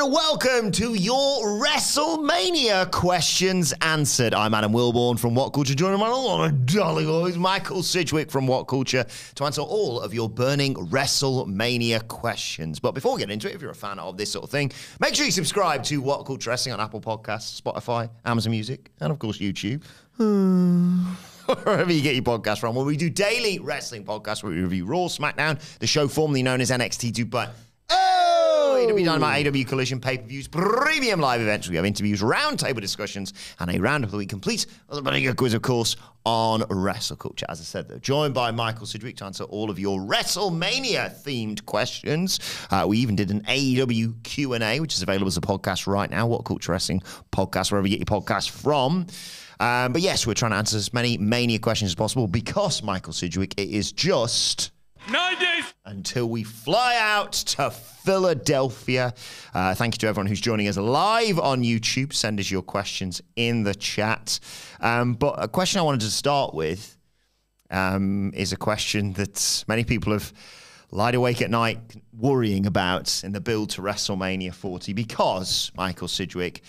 and welcome to your WrestleMania questions answered. I'm Adam Wilbourn from WhatCulture, joining my of darling boys, Michael Sidgwick from WhatCulture, to answer all of your burning WrestleMania questions. But before we get into it, if you're a fan of this sort of thing, make sure you subscribe to WhatCulture Wrestling on Apple Podcasts, Spotify, Amazon Music, and of course YouTube. Wherever you get your podcast from, where we do daily wrestling podcasts where we review Raw, SmackDown, the show formerly known as NXT 2, but Oh! AEW Dynamite, AEW Collision, pay-per-views, premium live events. We have interviews, roundtable discussions, and a round of the week complete with a big quiz, of course, on wrestle culture. As I said, though, joined by Michael Sidgwick to answer all of your WrestleMania-themed questions. Uh, we even did an AEW Q&A, which is available as a podcast right now. WhatCulture Wrestling podcast, wherever you get your podcast from. Um, but yes, we're trying to answer as many Mania questions as possible because, Michael Sidgwick, it is just... Nine days until we fly out to Philadelphia. Uh, thank you to everyone who's joining us live on YouTube. Send us your questions in the chat. Um, but a question I wanted to start with um, is a question that many people have lied awake at night worrying about in the build to WrestleMania 40 because Michael Sidgwick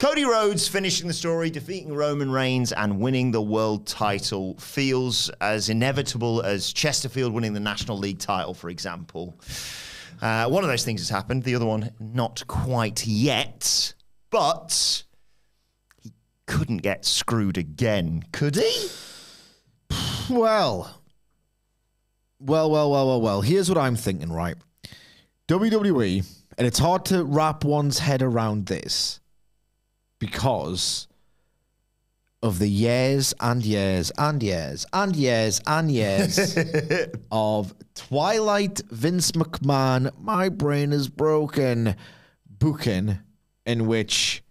Cody Rhodes finishing the story, defeating Roman Reigns, and winning the world title feels as inevitable as Chesterfield winning the National League title, for example. Uh, one of those things has happened, the other one not quite yet, but he couldn't get screwed again, could he? Well, well, well, well, well, well. Here's what I'm thinking, right? WWE, and it's hard to wrap one's head around this because of the years and years and years and years and years of Twilight Vince McMahon, my brain is broken booking in which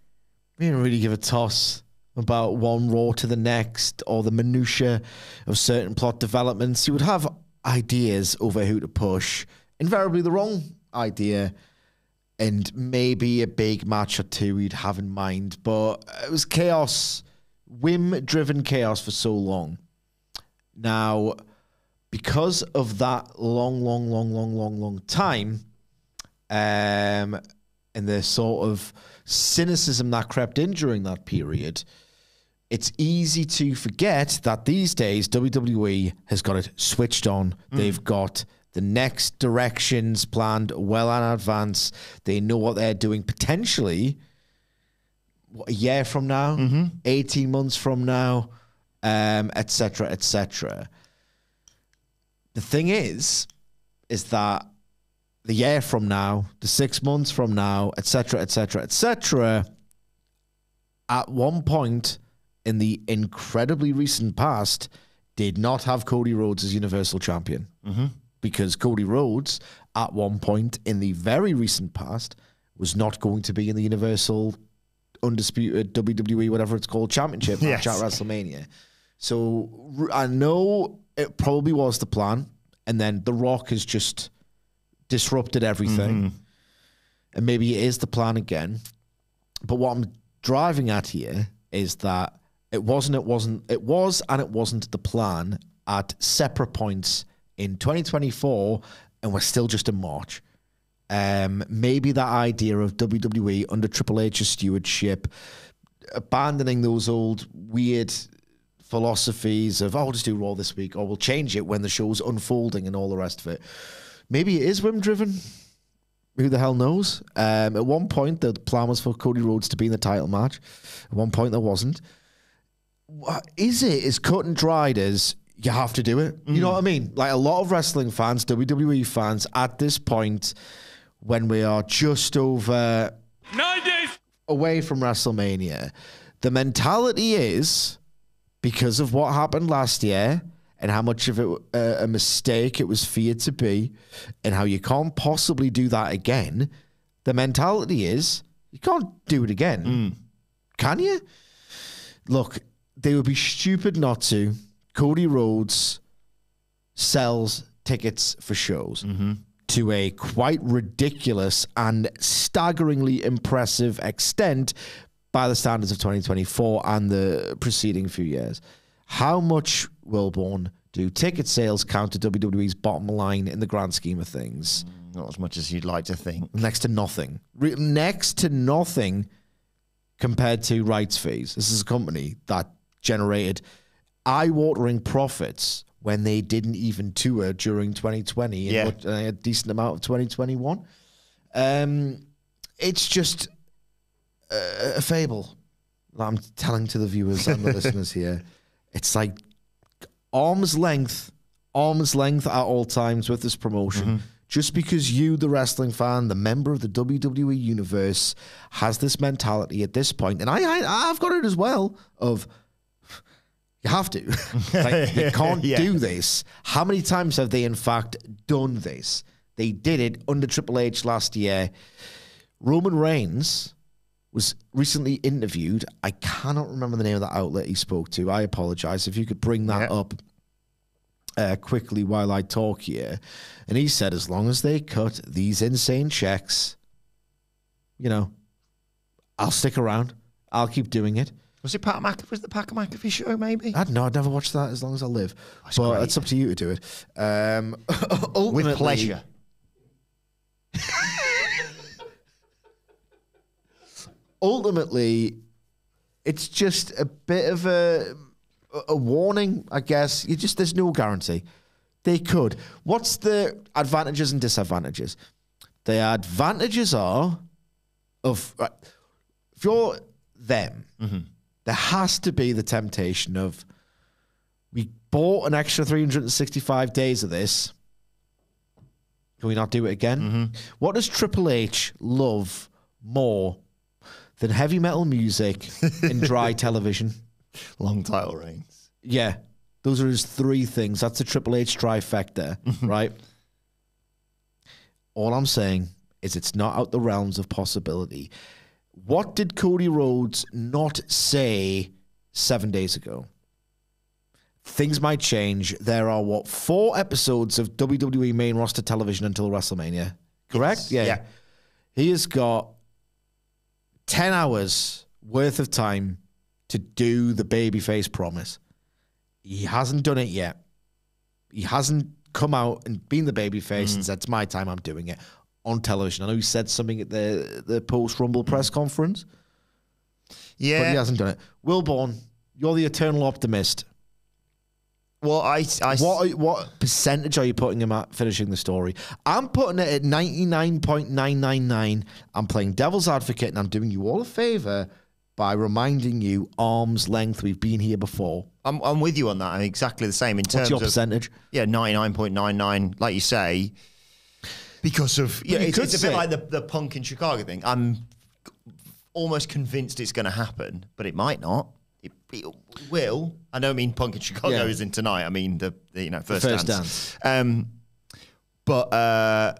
we didn't really give a toss about one Raw to the next or the minutiae of certain plot developments. You would have ideas over who to push, invariably the wrong idea and maybe a big match or two we'd have in mind. But it was chaos, whim driven chaos for so long. Now, because of that long, long, long, long, long, long time, um, and the sort of cynicism that crept in during that period, it's easy to forget that these days WWE has got it switched on. Mm. They've got the next directions planned well in advance. They know what they're doing potentially what, a year from now, mm-hmm. 18 months from now, um, etc., etc. The thing is, is that the year from now, the six months from now, etc., etc., etc., at one point in the incredibly recent past, did not have Cody Rhodes as Universal Champion. Mm-hmm because Cody Rhodes, at one point in the very recent past, was not going to be in the Universal Undisputed WWE, whatever it's called, Championship yes. match at WrestleMania. So I know it probably was the plan, and then The Rock has just disrupted everything, mm-hmm. and maybe it is the plan again. But what I'm driving at here is that it wasn't, it wasn't, it was, and it wasn't the plan at separate points in 2024, and we're still just in March. Um, maybe that idea of WWE under Triple H's stewardship, abandoning those old weird philosophies of, oh, I'll just do Raw this week, or we'll change it when the show's unfolding and all the rest of it. Maybe it is whim driven. Who the hell knows? Um, at one point, the plan was for Cody Rhodes to be in the title match. At one point, there wasn't. What is it as cut and dried as you have to do it. Mm. You know what I mean? Like a lot of wrestling fans, WWE fans, at this point, when we are just over nine days away from WrestleMania, the mentality is because of what happened last year and how much of it uh, a mistake it was feared to be, and how you can't possibly do that again. The mentality is you can't do it again, mm. can you? Look, they would be stupid not to Cody Rhodes sells tickets for shows mm-hmm. to a quite ridiculous and staggeringly impressive extent by the standards of 2024 and the preceding few years. How much, Wilbourn, do ticket sales count to WWE's bottom line in the grand scheme of things? Not as much as you'd like to think. Next to nothing. Re- next to nothing compared to rights fees. This is a company that generated eye-watering profits when they didn't even tour during 2020 and Yeah. what- uh, a decent amount of 2021. Um, it's just a, a fable. that I'm telling to the viewers and the listeners here. It's like arm's length, arm's length at all times with this promotion. Just because you, the wrestling fan, the member of the WWE universe, has this mentality at this point, and I, I I've got it as well of you have to. like, you can't Yeah. do this. How many times have they in fact done this? They did it under Triple H last year. Roman Reigns was recently interviewed. I cannot remember the name of that outlet he spoke to. I apologize. If you could bring that Yeah. up uh, quickly while I talk here. And he said, as long as they cut these insane checks, you know, I'll stick around. I'll keep doing it. Was it Pat McAfee? Was the Pat McAfee show? Maybe I don't know. I'd never watch that as long as I live. That's but great. it's up to you to do it. Um, with pleasure. ultimately, it's just a bit of a a warning, I guess. You just there's no guarantee. They could. What's the advantages and disadvantages? The advantages are of if you're them, there has to be the temptation of we bought an extra 365 days of this. Can we not do it again? Mm-hmm. What does Triple H love more than heavy metal music and dry television? Long title reigns. Yeah, those are his three things. That's the Triple H trifecta, mm-hmm. right? All I'm saying is it's not out the realms of possibility. What did Cody Rhodes not say seven days ago? Things might change. There are what four episodes of WWE main roster television until WrestleMania. Correct? Yes. Yeah. He has got 10 hours worth of time to do the babyface promise. He hasn't done it yet. He hasn't come out and been the babyface and mm. said, It's my time, I'm doing it on television. I know he said something at the, the post Rumble press conference, but he hasn't done it. Wilbourn, you're the eternal optimist. Well, I, I What what percentage are you putting him at finishing the story? I'm putting it at 99.999. I'm playing devil's advocate and I'm doing you all a favor by reminding you arm's length. We've been here before. I'm, I'm with you on that. I'm exactly the same in What's terms your of percentage? yeah, ninety nine point nine nine, like you say, because of yeah, it's, it's a bit like the the punk in Chicago thing. I'm almost convinced it's going to happen, but it might not. It, it will. I don't mean punk in Chicago Yeah. isn't tonight. I mean the, the you know first, first dance. Um, but uh,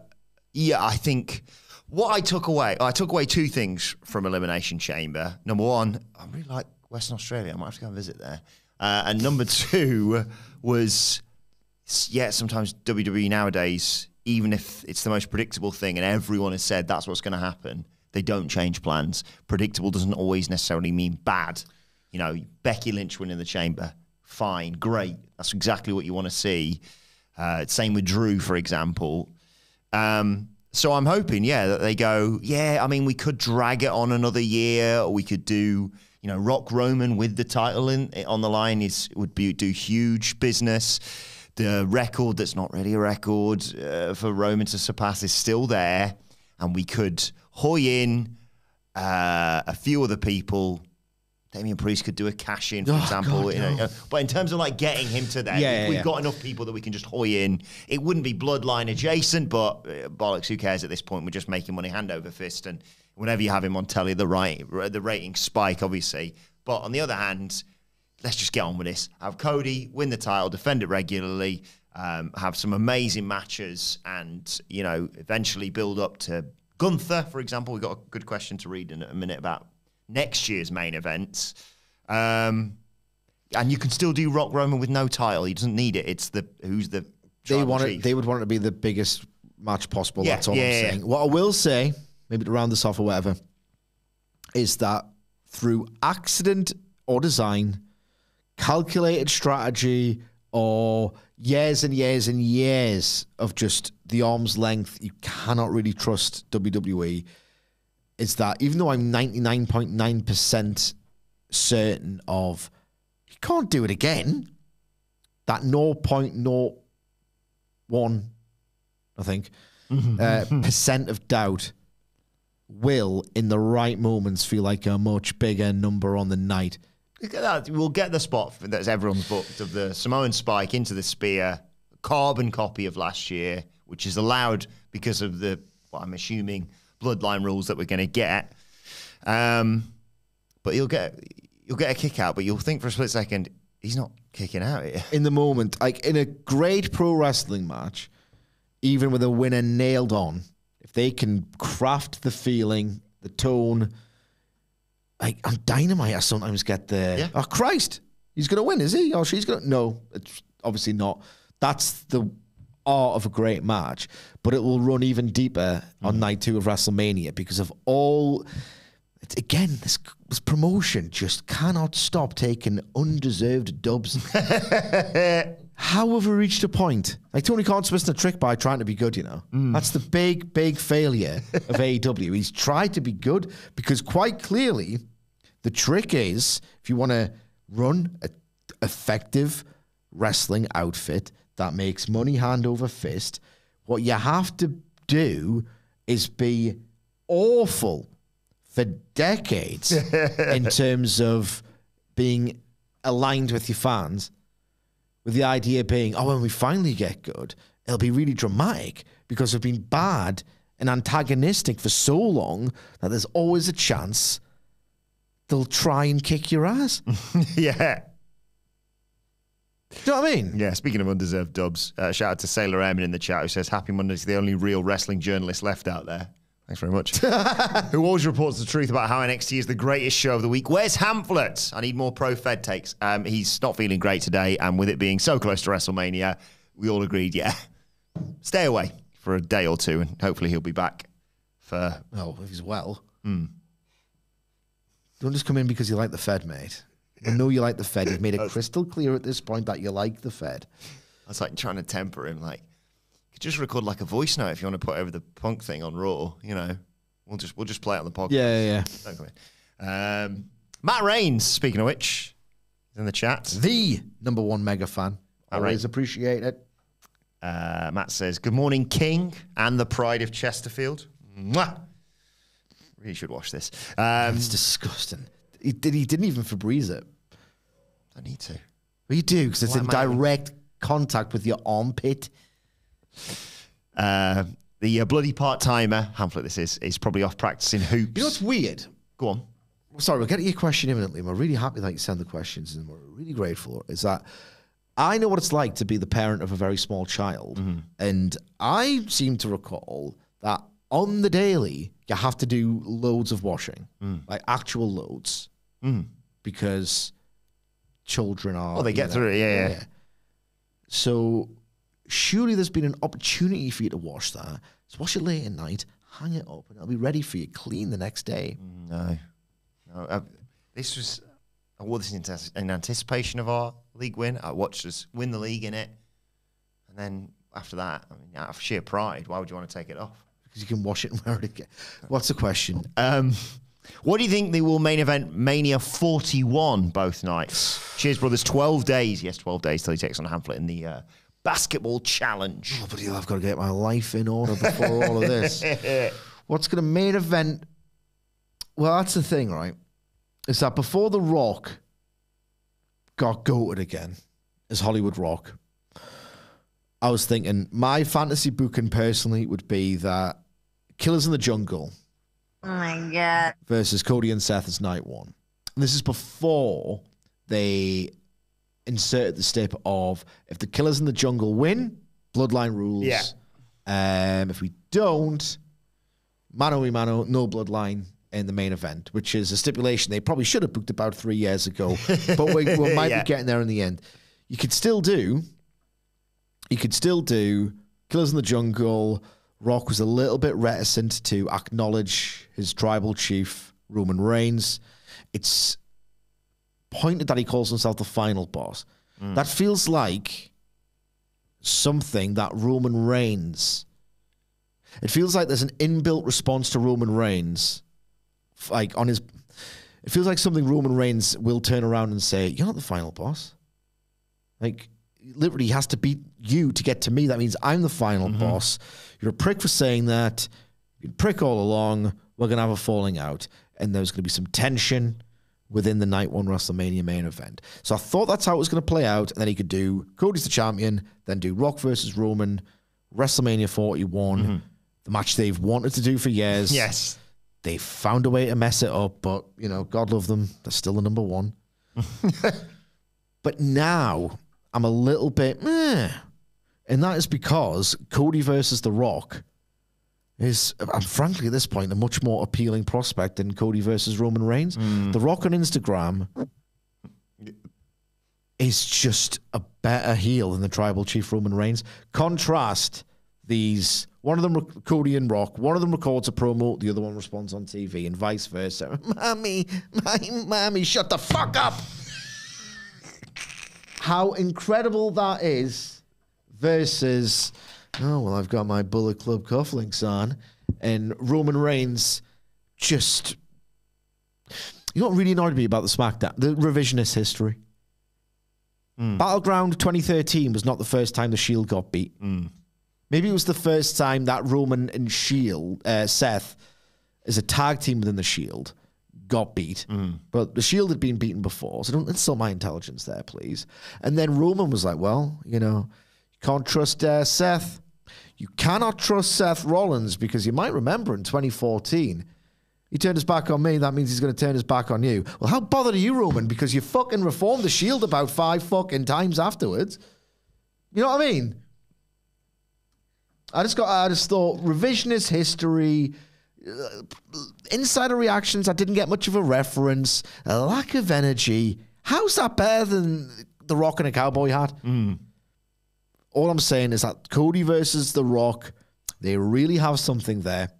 yeah, I think what I took away, I took away two things from Elimination Chamber. Number one, I really like Western Australia. I might have to go and visit there. Uh, and number two was, yeah, sometimes WWE nowadays, even if it's the most predictable thing and everyone has said that's what's going to happen, they don't change plans. Predictable doesn't always necessarily mean bad. You know, Becky Lynch winning the chamber, fine, great. That's exactly what you want to see. Uh, same with Drew, for example. Um, so I'm hoping, yeah, that they go, yeah, I mean, we could drag it on another year, or we could do, you know, Rock Roman with the title in on the line is would be do huge business. The record that's not really a record uh, for Roman to surpass is still there, and we could hoy in uh, a few other people. Damian Priest could do a cash in, for Oh, example. God, you know, no. uh, but in terms of like getting him to there, Yeah, yeah, we've yeah. got enough people that we can just hoy in. It wouldn't be bloodline adjacent, but uh, bollocks, who cares at this point? We're just making money hand over fist, and whenever you have him on telly, the right the ratings spike, obviously. But on the other hand, let's just get on with this. Have Cody win the title, defend it regularly, um, have some amazing matches, and you know eventually build up to Gunther, for example. We got a good question to read in a minute about next year's main events. Um, and you can still do Rock Roman with no title. He doesn't need it. It's the who's the They want it. They would want it to be the biggest match possible. Yeah, That's all yeah, I'm yeah. saying. What I will say, maybe to round this off or whatever, is that through accident or design, calculated strategy, or years and years and years of just the arm's length, you cannot really trust WWE. Is that even though I'm 99.9% certain of you can't do it again, that 0.01, I think, uh, percent of doubt will, in the right moments, feel like a much bigger number on the night. We'll get the spot that's everyone's booked of the Samoan spike into the spear, carbon copy of last year, which is allowed because of the, what I'm assuming, bloodline rules that we're going to get. Um, but you'll get you'll get a kick out, but you'll think for a split second he's not kicking out here. in the moment, like in a great pro wrestling match, even with a winner nailed on, if they can craft the feeling, the tone, like on Dynamite, I sometimes get the Yeah. oh Christ, he's gonna win, is he? Or she's gonna no, it's obviously not. That's the art of a great match, but it will run even deeper on mm-hmm. night two of WrestleMania because of all. It's, again, this, this promotion just cannot stop taking undeserved dubs. How have we reached a point? Like Tony Khan's missing a trick by trying to be good, you know? Mm. That's the big, big failure of AEW. He's tried to be good because quite clearly the trick is if you want to run a effective wrestling outfit that makes money hand over fist, what you have to do is be awful for decades in terms of being aligned with your fans with the idea being, oh, when we finally get good, it'll be really dramatic because we've been bad and antagonistic for so long that there's always a chance they'll try and kick your ass. Yeah. Do you know what I mean? Yeah, speaking of undeserved dubs, uh, shout out to Sailor Airman in the chat who says, Happy Monday." Monday's the only real wrestling journalist left out there. Thanks very much. who always reports the truth about how NXT is the greatest show of the week. Where's Hamlet? I need more pro Fed takes. Um, he's not feeling great today, and with it being so close to WrestleMania, we all agreed, yeah, stay away for a day or two, and hopefully he'll be back for. Oh, if he's well. Don't just come in because you like the Fed, mate. I know you like the Fed. You've made it crystal clear at this point that you like the Fed. I was like trying to temper him, like, you could just record like a voice note if you want to put over the punk thing on Raw, you know. We'll just we'll just play it on the podcast. Yeah, yeah, Don't come in. Um, Matt Rains, speaking of which, is in the chat. The number one mega fan. All Always appreciate it. Uh, Matt says, Good morning, King and the pride of Chesterfield. Mwah! Really should watch this. Um, It's disgusting. He, did, he didn't even Febreze it. I need to. Well, you do because it's Why in am I- direct contact with your armpit. Uh, the uh, bloody part timer, Hamlet, this is, is probably off practicing hoops. You know what's weird? Go on. Sorry, we'll get to your question imminently. We're really happy that you send the questions and we're really grateful. Is that I know what it's like to be the parent of a very small child. And I seem to recall that on the daily, you have to do loads of washing, hmm. like actual loads, hmm. because children are. Oh, they you get know, through it, yeah, yeah. So surely there's been an opportunity for you to wash that. So wash it late at night, hang it up, and it'll be ready for you clean the next day. Mm, no. no uh, this was, oh, I wore this in, in anticipation of our league win. I watched us win the league in it. And then after that, I mean, out of sheer pride, why would you want to take it off? Because you can wash it and wear it again. What's the question? Um, what do you think they will main event Mania 41 both nights? Cheers, brothers. 12 days. Yes, 12 days till he takes on Hamlet in the uh, basketball challenge. Oh, hell, I've got to get my life in order before all of this. What's going to main event? Well, that's the thing, right? Is that before The Rock got goated again as Hollywood Rock, I was thinking my fantasy booking personally would be that Killers in the Jungle Oh my god. versus Cody and Seth as night one. And this is before they inserted the step of if the Killers in the Jungle win, Bloodline rules. Yeah. Um, if we don't, mano a mano, no Bloodline in the main event, which is a stipulation they probably should have booked about three years ago, but we, we might Yeah. be getting there in the end. You could still do, you could still do Killers in the Jungle. Rock was a little bit reticent to acknowledge his tribal chief, Roman Reigns. It's pointed that he calls himself the final boss. Hmm. That feels like something that Roman Reigns. It feels like there's an inbuilt response to Roman Reigns, like on his. It feels like something Roman Reigns will turn around and say, "You're not the final boss." Like literally, he has to beat you to get to me. That means I'm the final mm-hmm. boss. You're a prick for saying that. You're a prick all along. We're gonna have a falling out, and there's gonna be some tension within the night one WrestleMania main event. So I thought that's how it was going to play out, and then he could do Cody's the champion, then do Rock versus Roman, WrestleMania 41, mm-hmm. the match they've wanted to do for years. Yes. They found a way to mess it up, but you know, God love them. They're still the number one. but now I'm a little bit meh. And that is because Cody versus The Rock is, uh, frankly, at this point, a much more appealing prospect than Cody versus Roman Reigns. The Rock on Instagram is just a better heel than the tribal chief Roman Reigns. Contrast these. One of them, Cody and Rock. One of them records a promo. The other one responds on TV, and vice versa. Mommy, my mommy, shut the fuck up. How incredible that is versus, oh, well, I've got my Bullet Club cufflinks on, and Roman Reigns just. You know what really annoyed me about the SmackDown? The revisionist history. Hmm. Battleground 2013 was not the first time the Shield got beat. Hmm. Maybe it was the first time that Roman and Shield, uh, Seth, as a tag team within the Shield, got beat. Hmm. But the Shield had been beaten before, so don't insult my intelligence there, please. And then Roman was like, "Well, you know, can't trust uh, Seth. You cannot trust Seth Rollins because you might remember in 2014." He turned his back on me. That means he's going to turn his back on you. Well, how bothered are you, Roman? Because you fucking reformed the Shield about five fucking times afterwards. You know what I mean? I just got. I just thought revisionist history, uh, insider reactions. I didn't get much of a reference. A lack of energy. How's that better than the Rock and a cowboy hat? All I'm saying is that Cody versus the Rock, they really have something there.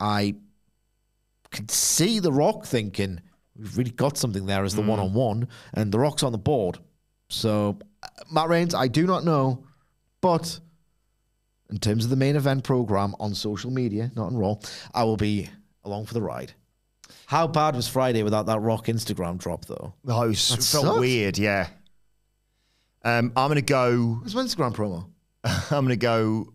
I can see the Rock thinking we've really got something there as the one on one, and the Rock's on the board. So uh, Matt Reigns, I do not know, but in terms of the main event program on social media, not on Raw, I will be along for the ride. How bad was Friday without that Rock Instagram drop, though? Oh, it, was, it felt sucked. weird, yeah. Um, I'm going to go. An Instagram promo. I'm going to go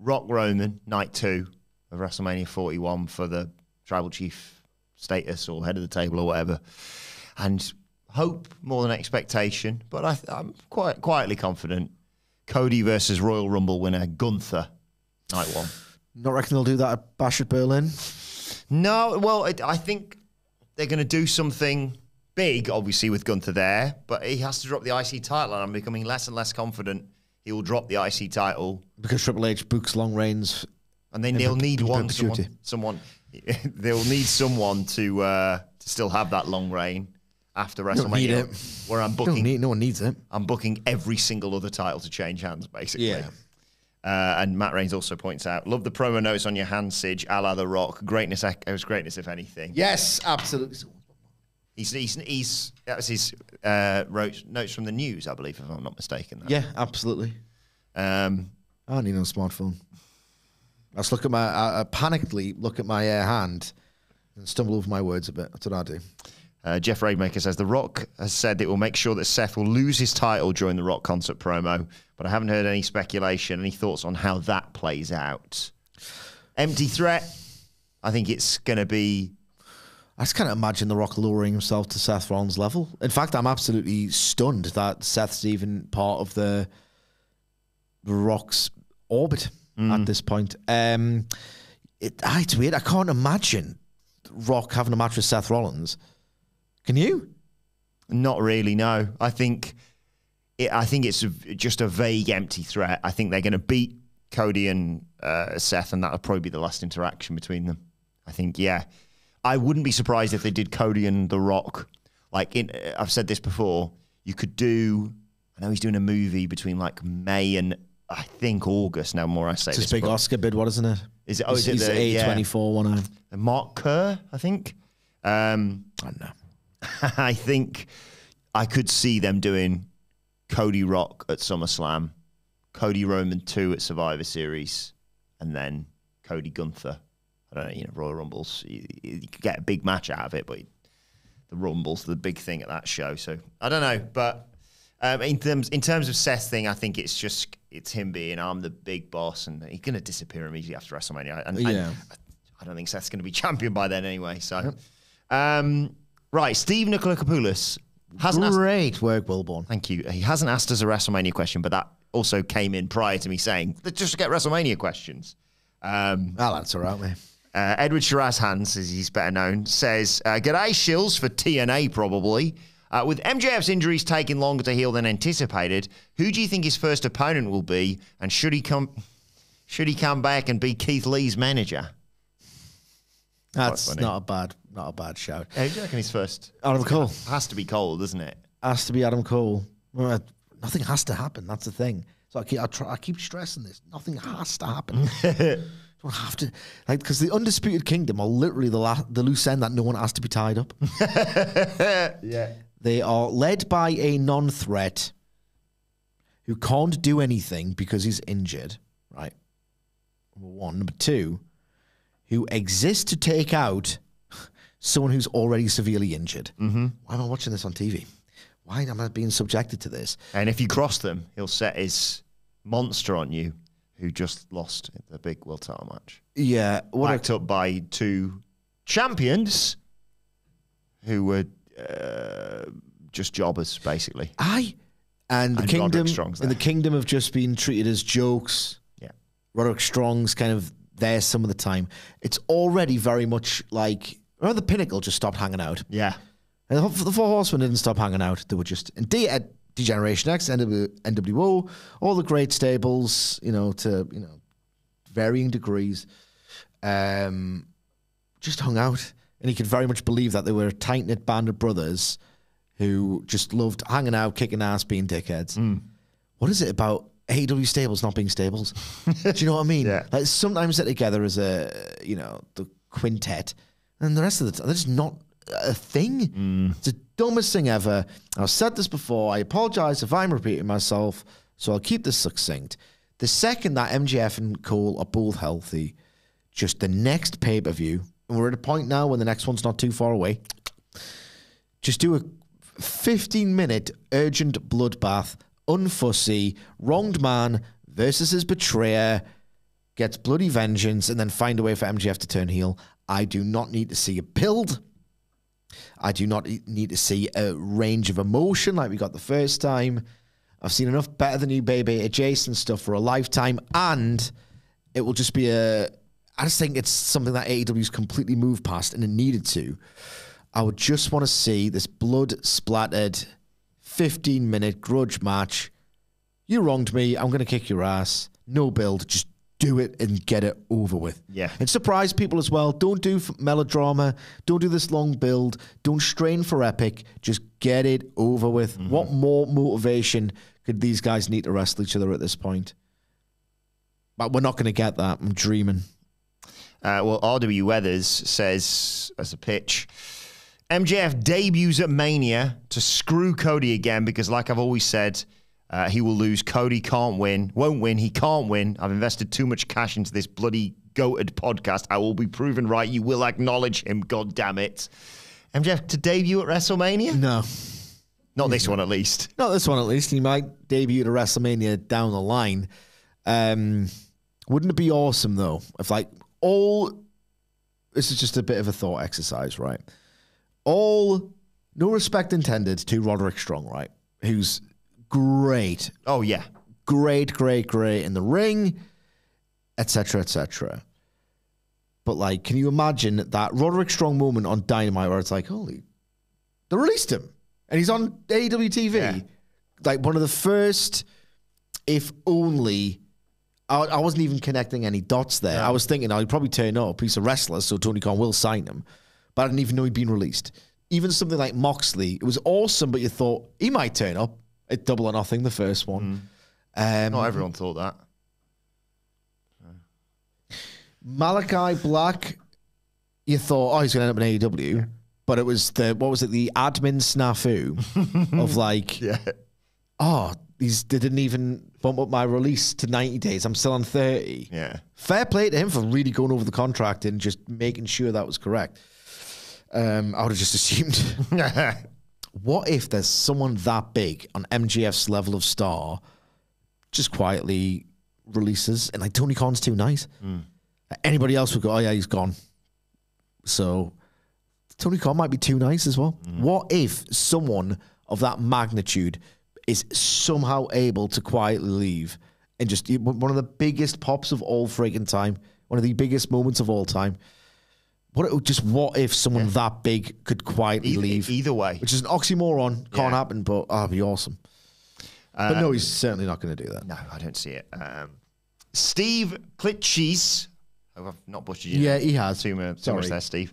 Rock Roman, night two of WrestleMania 41 for the tribal chief status or head of the table or whatever. And hope more than expectation, but I, I'm quite quietly confident. Cody versus Royal Rumble winner Gunther, night one. Not reckon they'll do that at Bash at Berlin. No, well, it, I think they're going to do something big, obviously, with Gunther there, but he has to drop the IC title, and I'm becoming less and less confident he will drop the IC title. Because Triple H books long reigns. And then they'll need one someone, someone they'll need someone to uh, to still have that long reign after Don't need WrestleMania, it. where I'm booking need, no one needs it. I'm booking every single other title to change hands, basically. Yeah. Uh, and Matt Reigns also points out, love the promo notes on your hand, Sige, a la The Rock. Greatness echoes greatness, if anything. Yes, absolutely. He's, he's, he's that was his uh, wrote notes from the news, I believe, if I'm not mistaken. Though. Yeah, absolutely. Um, I don't need no smartphone. I just look at my, I, I panickedly look at my uh, hand and stumble over my words a bit. That's what I do. uh, Jeff Raidmaker says The Rock has said it will make sure that Seth will lose his title during the Rock concert promo, but I haven't heard any speculation. Any thoughts on how that plays out? Empty threat. I think it's going to be. I just can't imagine The Rock lowering himself to Seth Rollins' level. In fact, I'm absolutely stunned that Seth's even part of the Rock's orbit at this point. Um, it, ah, it's weird. I can't imagine Rock having a match with Seth Rollins. Can you? Not really, no. I think it, I think it's a, just a vague, empty threat. I think they're going to beat Cody and uh, Seth, and that'll probably be the last interaction between them. I think, yeah. I wouldn't be surprised if they did Cody and The Rock. Like, in, uh, I've said this before, you could do. I know he's doing a movie between like May and I think August. Now, more I say It's this, this big Oscar bid, what isn't it? Is it? Oh, is it the A24 one? I Mark Kerr? I think. Um, I don't know. I think I could see them doing Cody Rock at SummerSlam, Cody Roman 2 at Survivor Series, and then Cody Gunther. I don't know, you know, Royal Rumbles. You, you could get a big match out of it, but the Rumbles, the big thing at that show. So I don't know, but um, in terms in terms of Seth thing, I think it's just it's him being I'm the big boss, and he's going to disappear immediately after WrestleMania. And, and Yeah. I don't think Seth's going to be champion by then anyway. So, um, right, Steve Nikolakopoulos hasn't asked. Great work, Wilbourn. Thank you. He hasn't asked us a WrestleMania question, but that also came in prior to me saying let's just get WrestleMania questions. Um, I'll answer out, mate. Uh, Edward Shiraz Hans, as he's better known, says, uh, G'day, Shills, for TNA probably. Uh, with MJF's injuries taking longer to heal than anticipated, who do you think his first opponent will be? And should he come should he come back and be Keith Lee's manager? That's not a bad, not a bad shout. Who do you reckon his first? Adam Cole Has to be Cole, doesn't it? has to be Adam Cole. Well, Nothing has to happen. That's the thing. So I keep, I, try, I keep stressing this. Nothing has to happen. don't have to like because the undisputed kingdom are literally the la- the loose end that no one has to be tied up. Yeah. They are led by a non-threat who can't do anything because he's injured. Right. Number one. Number two, who exists to take out someone who's already severely injured. Mm-hmm. Why am I watching this on TV? Why am I being subjected to this? And if you cross them, he'll set his monster on you, who just lost the big world title match. Yeah. What a backed up by two champions who were uh, just jobbers, basically. I and the And kingdom Roderick and the kingdom have just been treated as jokes. Yeah. Roderick Strong's kind of there some of the time. It's already very much like remember the Pinnacle just stopped hanging out. Yeah. And the the Four Horsemen didn't stop hanging out. They were just and D at Degeneration X, NW, NWO, all the great stables, you know, to you know, varying degrees, um, just hung out, and he could very much believe that they were a tight knit band of brothers who just loved hanging out, kicking ass, being dickheads. What is it about AEW stables not being stables? Do you know what I mean? Yeah. Like sometimes they're together as a you know the quintet, and the rest of the time they're just not a thing. Mm. It's the dumbest thing ever. I've said this before. I apologize if I'm repeating myself, so I'll keep this succinct. The second that MJF and Cole are both healthy, just the next pay per view, and we're at a point now when the next one's not too far away. Just do a 15 minute urgent bloodbath, unfussy, wronged man versus his betrayer, gets bloody vengeance, and then find a way for MJF to turn heel. I do not need to see a build. I do not need to see a range of emotion like we got the first time. I've seen enough better than you, baby, adjacent stuff for a lifetime, and it will just be a. I just think it's something that AEW's completely moved past, and it needed to. I would just want to see this blood splattered 15 minute grudge match. You wronged me. I'm going to kick your ass. No build. Just do it and get it over with. Yeah. And surprise people as well. Don't do melodrama. Don't do this long build. Don't strain for epic. Just get it over with. What more motivation could these guys need to wrestle each other at this point? But we're not going to get that. I'm dreaming. Uh, well, RW Weathers says as a pitch, MJF debuts at Mania to screw Cody again because, like I've always said, uh, he will lose. Cody can't win, won't win. He can't win. I've invested too much cash into this bloody goated podcast. I will be proven right. You will acknowledge him. God damn it. MJF to debut at WrestleMania? No. Not this one, at least. Not this one, at least. He might debut at WrestleMania down the line. Um, wouldn't it be awesome, though, if, like, all. This is just a bit of a thought exercise, right? All. No respect intended to Roderick Strong, right? Who's great, Oh yeah, great, great, great in the ring, etc., etc. But, like, can you imagine that Roderick Strong moment on Dynamite where it's like, holy, they released him and he's on AEW TV? Yeah. Like, one of the first, if only. I, I wasn't even connecting any dots there. I was thinking, oh, he'd probably turn up. He's a wrestler, so Tony Khan will sign him. But I didn't even know he'd been released. Even something like Moxley, it was awesome, but you thought he might turn up at Double or Nothing, the first one. Um, not everyone thought that. Malachi Black, you thought, oh, he's going to end up in AEW. But it was the, what was it, the admin snafu of like, Yeah, oh, these they didn't even bump up my release to 90 days. I'm still on 30. Yeah. Fair play to him for really going over the contract and just making sure that was correct. Um, I would have just assumed. what if there's someone that big on MJF's level of star just quietly releases and like Tony Khan's too nice? Hmm. Anybody else would go, oh yeah, he's gone. So Tony Khan might be too nice as well. Hmm. What if someone of that magnitude is somehow able to quietly leave and just one of the biggest pops of all friggin' time, one of the biggest moments of all time? What just what if someone that big could quietly Either, leave? either way. which is an oxymoron. Can't Yeah. happen, but that'd be awesome. but no, he's certainly not going to do that. No, I don't see it. Um, Steve Klitschis. Oh, I've not butchered you. Yeah, he has. Too, mu- too Sorry. much there, Steve.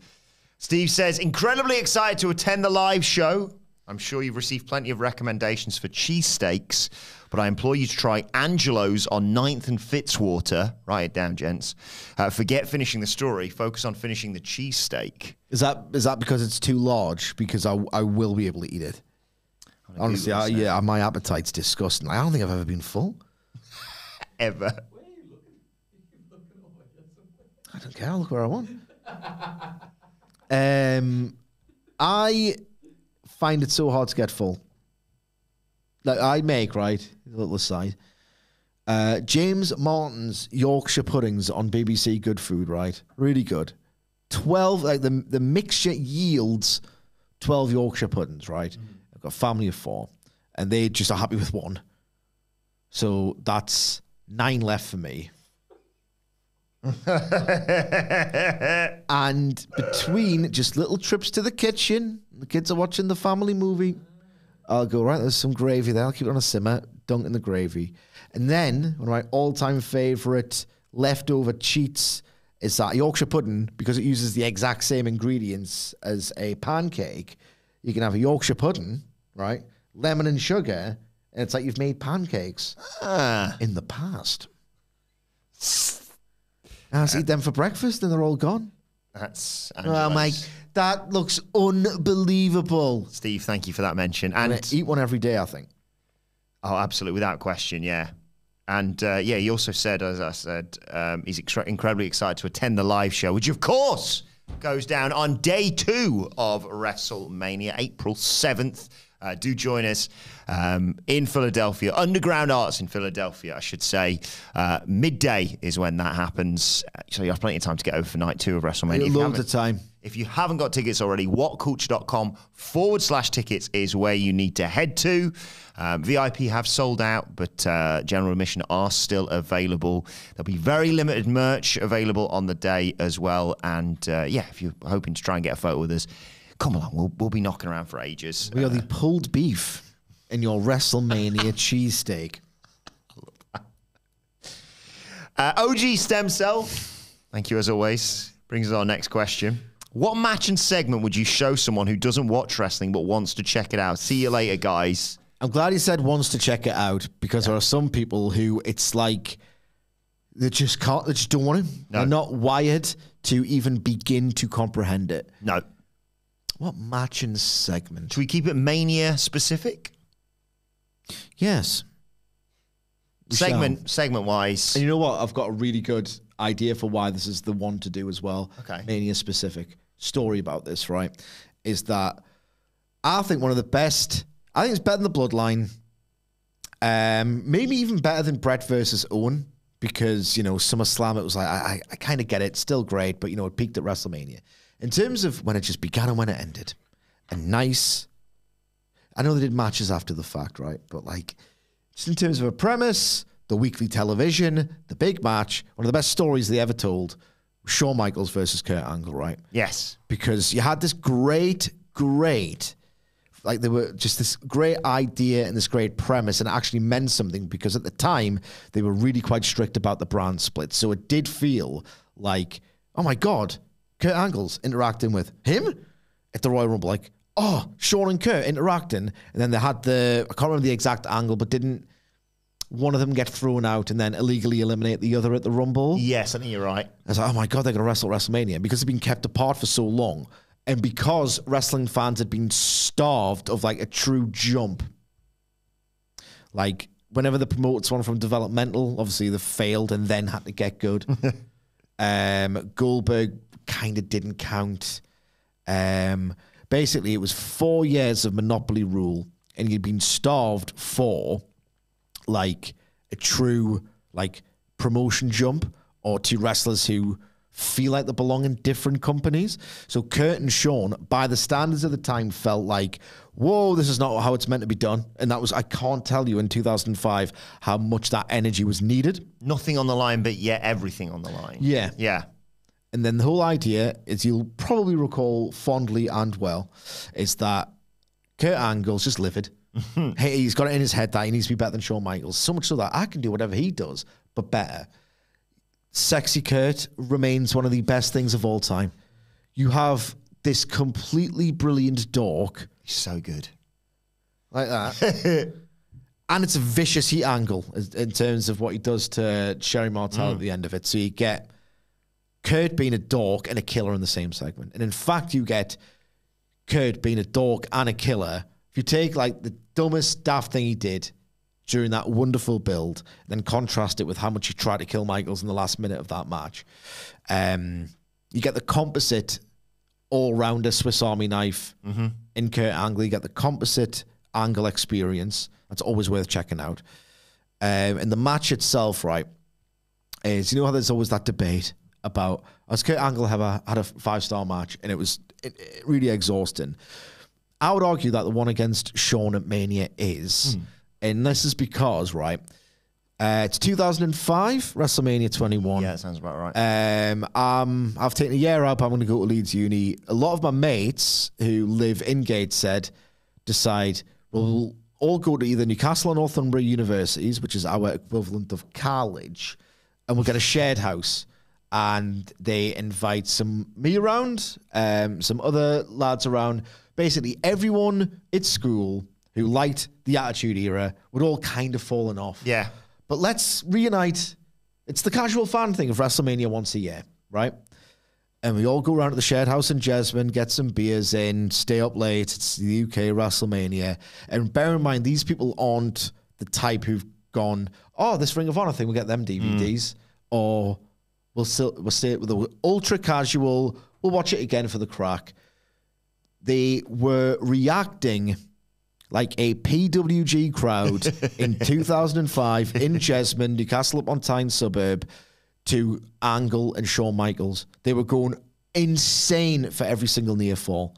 Steve says, incredibly excited to attend the live show. I'm sure you've received plenty of recommendations for cheesesteaks, but I implore you to try Angelo's on 9th and Fitzwater. Write it down, gents. Uh, forget finishing the story. Focus on finishing the cheesesteak. Is that is that because it's too large? Because I I will be able to eat it. Honestly, I, yeah, my appetite's disgusting. I don't think I've ever been full. Ever. Where are you looking? You're looking all my head. I don't care. I'll look where I want. um, I find it so hard to get full. Like I make right, a little aside. Uh, James Martin's Yorkshire puddings on BBC Good Food, right? Really good. Twelve, like the the mixture yields twelve Yorkshire puddings, right? I've got a family of four, and they just are happy with one. So that's nine left for me. and between just little trips to the kitchen, the kids are watching the family movie. I'll go right. There's some gravy there. I'll keep it on a simmer, dunk in the gravy, and then one of my all-time favorite leftover cheats is that Yorkshire pudding because it uses the exact same ingredients as a pancake. You can have a Yorkshire pudding, right? Lemon and sugar, and it's like you've made pancakes Ah. in the past. I eat them for breakfast, and they're all gone. That's Oh, I'm like, Angelo's. that looks unbelievable. Steve, thank you for that mention. And eat one every day, I think. Oh, absolutely, without question, yeah. And uh, yeah, he also said, as I said, um, he's extra- incredibly excited to attend the live show, which of course goes down on day two of WrestleMania, April 7th. Uh, do join us um, in Philadelphia, Underground Arts in Philadelphia, I should say. Uh, midday is when that happens. Uh, So you have plenty of time to get over for night two of WrestleMania. If you Loads haven't- of time. if you haven't got tickets already, whatculture.com forward slash tickets is where you need to head to. Um, VIP have sold out, but uh, general admission are still available. There'll be very limited merch available on the day as well. And uh, yeah, if you're hoping to try and get a photo with us, come along. We'll, we'll be knocking around for ages. We are the pulled beef in your WrestleMania cheesesteak. Uh, OG Stem Cell, thank you as always. Brings us our next question. What match and segment would you show someone who doesn't watch wrestling but wants to check it out? See you later, guys. I'm glad he said wants to check it out because there are some people who it's like they just can't, they just don't want to. They're not wired to even begin to comprehend it. No. What match and segment? Should we keep it Mania specific? Yes. We shall. segment segment wise. And you know what? I've got a really good idea for why this is the one to do as well. Okay. Mania specific story about this, right? Is that I think one of the best, I think it's better than the Bloodline. Um, maybe even better than Brett versus Owen because, you know, SummerSlam, it was like, I, I, I kind of get it. Still great, but, you know, it peaked at WrestleMania. In terms of when it just began and when it ended, a nice, I know they did matches after the fact, right? But like, just in terms of a premise, the weekly television, the big match, one of the best stories they ever told, Shawn Michaels versus Kurt Angle, right? yes. Because you had this great, great, like they were just this great idea and this great premise, and it actually meant something because at the time they were really quite strict about the brand split. So it did feel like, oh my God, Kurt Angle's interacting with him at the Royal Rumble. Like, oh, Shawn and Kurt interacting. And then they had the, I can't remember the exact angle, but didn't one of them get thrown out and then illegally eliminate the other at the Rumble? Yes, I think you're right. I was like, oh my God, they're going to wrestle WrestleMania because they've been kept apart for so long. And because wrestling fans had been starved of like a true jump, Like whenever the promoters someone from developmental, obviously they failed and then had to get good. um, Goldberg kind of didn't count. Um, basically, it was four years of monopoly rule, and he'd been starved for like a true like promotion jump or to wrestlers who feel like they belong in different companies. So Kurt and Shawn, by the standards of the time, felt like, whoa, this is not how it's meant to be done. And that was, I can't tell you in 2005 how much that energy was needed. Nothing on the line, but yet everything on the line. Yeah. Yeah. And then the whole idea, as you'll probably recall fondly and well, is that Kurt Angle's just livid. hey, he's got it in his head that he needs to be better than Shawn Michaels. So much so that I can do whatever he does, but better. Sexy Kurt remains one of the best things of all time. You have this completely brilliant dork He's so good. like that. and it's a vicious heat angle in terms of what he does to Sherri Martel hmm. at the end of it. So you get Kurt being a dork and a killer in the same segment. And in fact, you get Kurt being a dork and a killer. If you take like the dumbest daft thing he did during that wonderful build, then contrast it with how much he tried to kill Michaels in the last minute of that match, um, you get the composite all rounder Swiss Army knife in Kurt Angle. You get the composite angle experience. That's always worth checking out. Um, and the match itself, right, is you know how there's always that debate about has Kurt Angle have a, had a five star match and it was it, it really exhausting. I would argue that the one against Shawn at Mania is, and this is because right, uh, it's 2005 WrestleMania 21. Yeah, that sounds about right. Um, um, I've taken a year up. I'm going to go to Leeds Uni. A lot of my mates who live in Gateshead decide we'll all go to either Newcastle or Northumbria universities, which is our equivalent of college, and we'll get a shared house. And they invite some me around, um, some other lads around. Basically, everyone at school who liked the Attitude Era would all kind of fallen off. yeah. But let's reunite. It's the casual fan thing of WrestleMania once a year, right? And we all go around to the shared house in Jesmond, get some beers in, stay up late. It's the UK WrestleMania. And bear in mind, these people aren't the type who've gone, oh, this Ring of Honor thing, we'll get them DVDs. Or we'll still we'll stay with the ultra casual, we'll watch it again for the crack. They were reacting like a PWG crowd in 2005 in Jesmond, Newcastle upon Tyne suburb, to Angle and Shawn Michaels. They were going insane for every single near fall.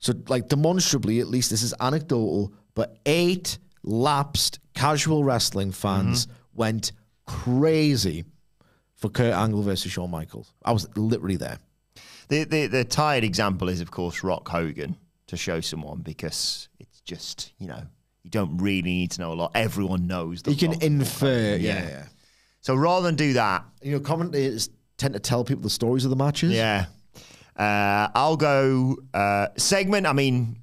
So, like, demonstrably, at least this is anecdotal, but eight lapsed casual wrestling fans mm-hmm. went crazy for Kurt Angle versus Shawn Michaels. I was literally there. The, the the tired example is, of course, Rock Hogan to show someone because it's just you know you don't really need to know a lot. Everyone knows. The You can Rock infer, yeah, yeah. So rather than do that, You know, commentators tend to tell people the stories of the matches. yeah, uh, I'll go uh, segment. I mean,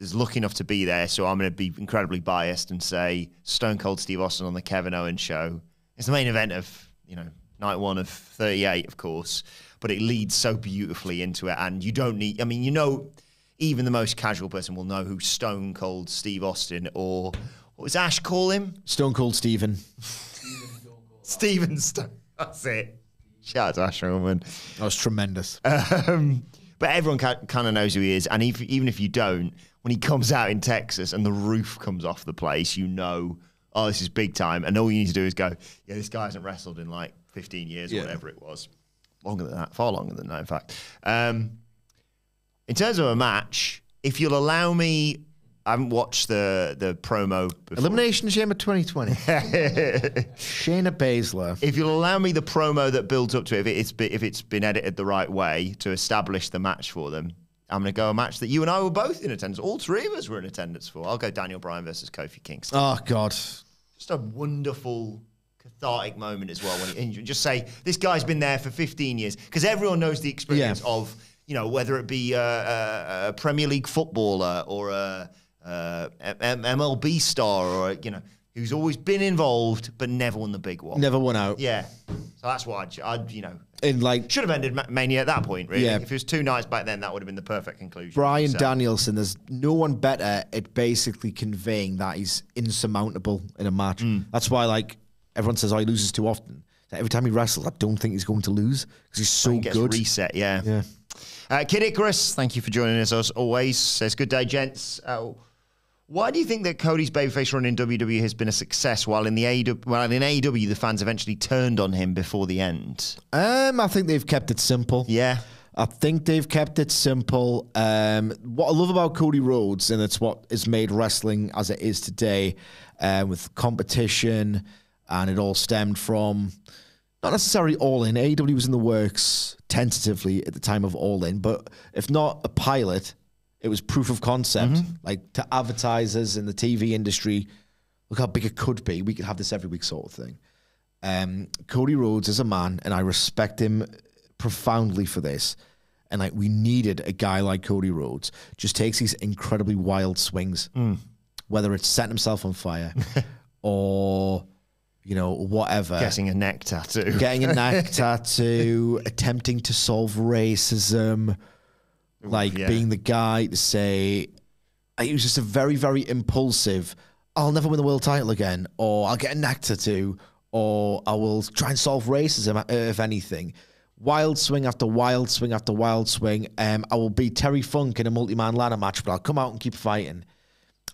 is lucky enough to be there, so I'm going to be incredibly biased and say Stone Cold Steve Austin on the Kevin Owens show. It's the main event of you know night one of 38, of course, but it leads so beautifully into it, and you don't need. I mean, you know, even the most casual person will know who Stone Cold Steve Austin or what was Ash call him? Stone Cold Steven. Steven Stone. That's it. Shout out to Ash Roman. That was tremendous. Um, but everyone kind of knows who he is, and if, even if you don't, when he comes out in Texas and the roof comes off the place, you know, oh, this is big time. And all you need to do is go, yeah, this guy hasn't wrestled in like 15 years Yeah. or whatever it was. Longer than that, far longer than that, in fact. Um, in terms of a match, if you'll allow me, I haven't watched the the promo. Before. Elimination Chamber 2020. Shayna Baszler. if you'll allow me the promo that builds up to it, if it's be- if it's been edited the right way to establish the match for them, I'm going to go a match that you and I were both in attendance. All three of us were in attendance for. I'll go Daniel Bryan versus Kofi Kingston. Oh, God. Just a wonderful, cathartic moment as well. When he, and you just say this guy's been there for 15 years because everyone knows the experience Yeah. of you know whether it be a, a, a Premier League footballer or a, a M- MLB star or a, you know who's always been involved but never won the big one. Never won out. Yeah. So that's why I'd, I'd you know And like should have ended Ma- Mania at that point. Really, Yeah. if it was two nights back then, that would have been the perfect conclusion. Bryan So- Danielson, there's no one better at basically conveying that he's insurmountable in a match. Mm. That's why, like, everyone says, oh, he loses too often. Every time he wrestles, I don't think he's going to lose because he's so He gets good. reset, yeah. Yeah. Uh, Kid Icarus, thank you for joining us as always. Says, good day, gents. Uh, why do you think that Cody's babyface run in WWE has been a success while in the AEW, well, in AEW the fans eventually turned on him before the end? Um, I think they've kept it simple. Yeah. I think they've kept it simple. Um, what I love about Cody Rhodes, and it's what has made wrestling as it is today, uh, with competition, and it all stemmed from not necessarily All In. AEW was in the works tentatively at the time of All In, but if not a pilot, it was proof of concept, like to advertisers in the TV industry. Look how big it could be. We could have this every week, sort of thing. Um, Cody Rhodes is a man, and I respect him profoundly for this. And like we needed a guy like Cody Rhodes, just takes these incredibly wild swings, whether it's setting himself on fire or you know whatever, Getting a neck tattoo. getting a neck tattoo, attempting to solve racism, like yeah. being the guy to say he was just a very very impulsive. I'll never win the world title again, or I'll get a neck tattoo, or I will try and solve racism uh, if anything. Wild swing after wild swing after wild swing. Um, I will beat Terry Funk in a multi-man ladder match, but I'll come out and keep fighting.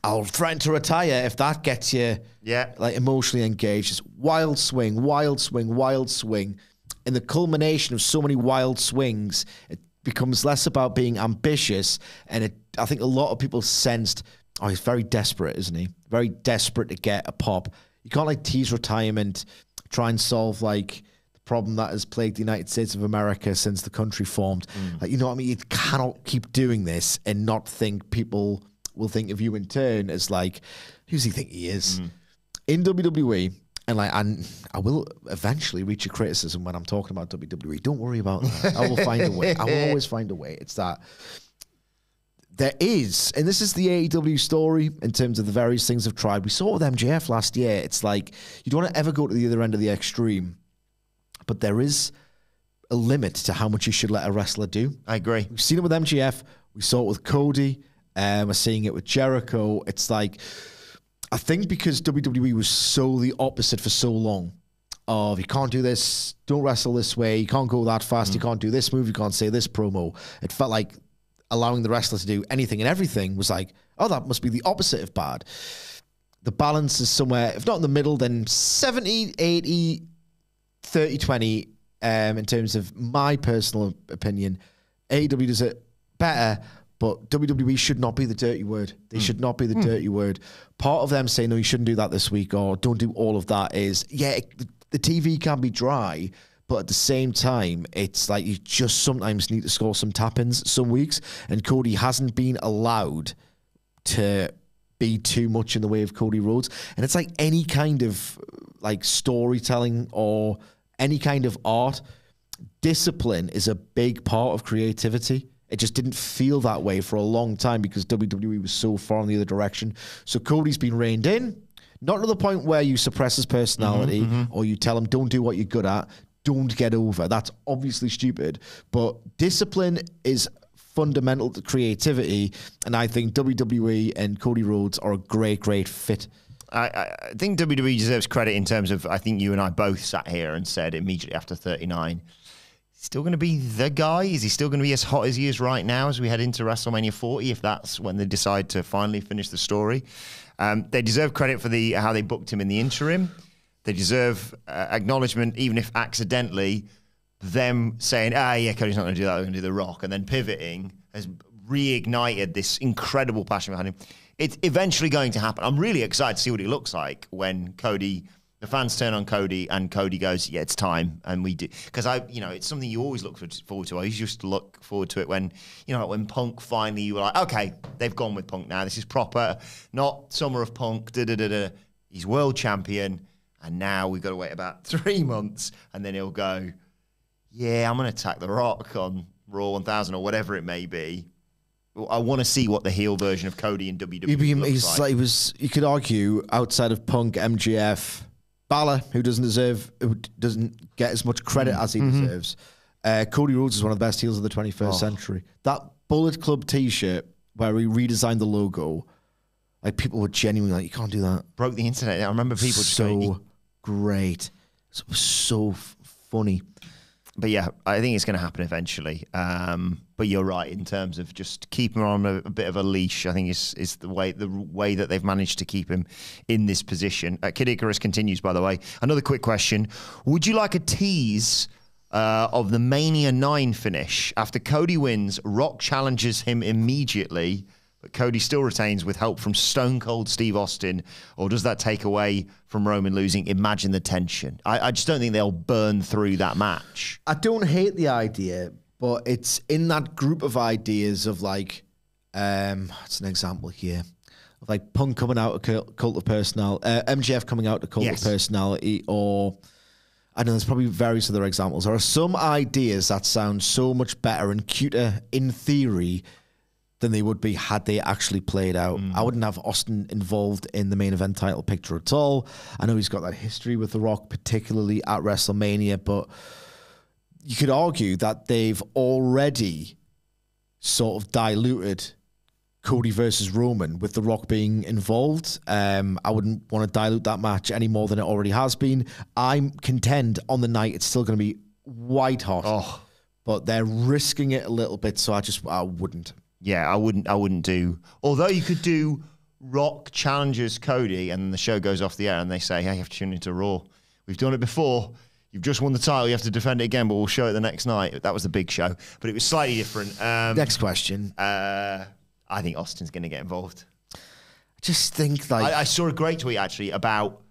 I'll threaten to retire if that gets you Yeah. like emotionally engaged. It's wild swing, wild swing, wild swing. In the culmination of so many wild swings, it becomes less about being ambitious. And it, I think a lot of people sensed, oh, he's very desperate, isn't he? Very desperate to get a pop. You can't like tease retirement, try and solve like the problem that has plagued the United States of America since the country formed. Mm. Like, you know what I mean? You cannot keep doing this and not think people will think of you in turn as like, who's he think he is? Mm. in WWE, and like, and I will eventually reach a criticism when I'm talking about WWE. Don't worry about that. I will find a way. I will always find a way. It's that there is, and this is the AEW story in terms of the various things I've tried. We saw with MJF last year. It's like you don't want to ever go to the other end of the extreme, but there is a limit to how much you should let a wrestler do. I agree. We've seen it with MJF. We saw it with Cody. Um, we're seeing it with Jericho. It's like, I think because WWE was so the opposite for so long of you can't do this, don't wrestle this way, you can't go that fast, you can't do this move, you can't say this promo. It felt like allowing the wrestler to do anything and everything was like, oh, that must be the opposite of bad. The balance is somewhere, if not in the middle, then 70, 80, 30 20 um, in terms of my personal opinion. AEW does it better, but WWE should not be the dirty word. They hmm. should not be the hmm. dirty word. Part of them saying, no, you shouldn't do that this week or don't do all of that is, yeah, it, the, the TV can be dry. But at the same time, it's like you just sometimes need to score some tap ins some weeks. And Cody hasn't been allowed to be too much in the way of Cody Rhodes. And it's like any kind of like storytelling or any kind of art, discipline is a big part of creativity. It just didn't feel that way for a long time because WWE was so far in the other direction. So Cody's been reined in, not to the point where you suppress his personality mm-hmm, mm-hmm. or you tell him don't do what you're good at, don't get over. That's obviously stupid. But discipline is fundamental to creativity, and I think WWE and Cody Rhodes are a great, great fit. I, I I think WWE deserves credit in terms of I think you and I both sat here and said immediately after 39, still going to be the guy? Is he still going to be as hot as he is right now as we head into WrestleMania 40? If that's when they decide to finally finish the story, um, they deserve credit for the how they booked him in the interim. They deserve uh, acknowledgement, even if accidentally. Them saying, "Ah, yeah, Cody's not going to do that. We're going to do the Rock," and then pivoting has reignited this incredible passion behind him. It's eventually going to happen. I'm really excited to see what it looks like when Cody, the fans turn on Cody, and Cody goes, "Yeah, it's time," and we do because I, you know, it's something you always look forward to. I used to just look forward to it when, you know, when Punk finally you were like, "Okay, they've gone with Punk now. This is proper, not Summer of Punk." Da da da da. He's world champion, and now we've got to wait about three months, and then he'll go yeah, I'm going to attack The Rock on Raw 1000 or whatever it may be. I want to see what the heel version of Cody in WWE looks he's like. like, he was. You could argue outside of Punk, MJF, Balor, who doesn't deserve, who doesn't get as much credit as he deserves. Uh, Cody Rhodes is one of the best heels of the 21st century. That Bullet Club T-shirt where he redesigned the logo, like people were genuinely like, "You can't do that." Broke the internet. I remember people just so going, great, so, so f- funny. But yeah, I think it's going to happen eventually. Um, but you're right in terms of just keeping him on a, a bit of a leash. I think is is the way the way that they've managed to keep him in this position. Uh, Kid Icarus continues, by the way. Another quick question: Would you like a tease? Uh, of the Mania 9 finish. After Cody wins, Rock challenges him immediately, Cody still retains with help from Stone Cold Steve Austin. Or does that take away from Roman losing? Imagine the tension. I, I just don't think they'll burn through that match. I don't hate the idea, but it's in that group of ideas of like, um, it's an example here of like Punk coming out of Cult Cult of Personality, uh, MJF coming out of Cult Yes. of Personality, or I know there's probably various other examples. There are some ideas that sound so much better and cuter in theory than they would be had they actually played out. I wouldn't have Austin involved in the main event title picture at all. I know he's got that history with The Rock, particularly at WrestleMania, but you could argue that they've already sort of diluted Cody versus Roman with The Rock being involved. Um, I wouldn't want to dilute that match any more than it already has been. I'm contend on the night it's still going to be white hot, Oh, but they're risking it a little bit, so I just I wouldn't. Yeah, I wouldn't. I wouldn't do. Although you could do Rock challenges Cody, and the show goes off the air, and they say, "Hey, you have to tune into Raw. We've done it before. You've just won the title. You have to defend it again, but we'll show it the next night." That was the big show, but it was slightly different. Um, Next question. uh, I think Austin's going to get involved. I just think like I, I saw a great tweet actually about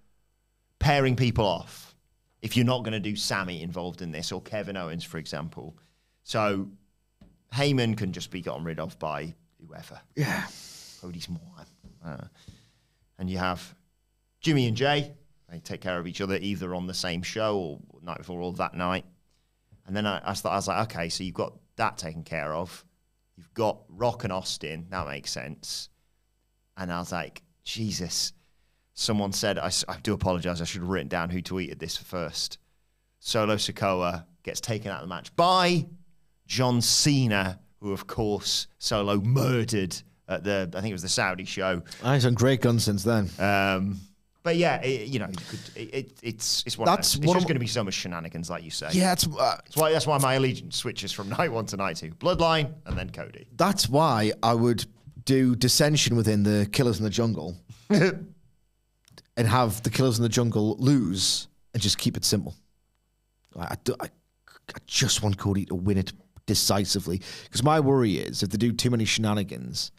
pairing people off. If you're not going to do Sammy involved in this, or Kevin Owens, for example, so Heyman can just be gotten rid of by whoever. yeah. Cody's more. Uh, and you have Jimmy and Jey. They take care of each other either on the same show or night before or that night. And then I, I, thought, I was like, okay, so you've got that taken care of. You've got Rock and Austin. That makes sense. And I was like, Jesus. Someone said, I do apologize. I should have written down who tweeted this first. Solo Sikoa gets taken out of the match by John Cena, who, of course, Solo murdered at the, I think it was the Saudi show. I he's on great guns since then. Um, but yeah, it, you know, you could, it, it, it's it's one That's of those. It's just going to be so much shenanigans, like you say. Yeah, it's, uh, That's why that's why my allegiance switches from night one to night two. Bloodline and then Cody. that's why I would do dissension within the Killers in the Jungle and have the Killers in the Jungle lose and just keep it simple. I, I, do- I- I just want Cody to win it decisively. Because my worry is if they do too many shenanigans,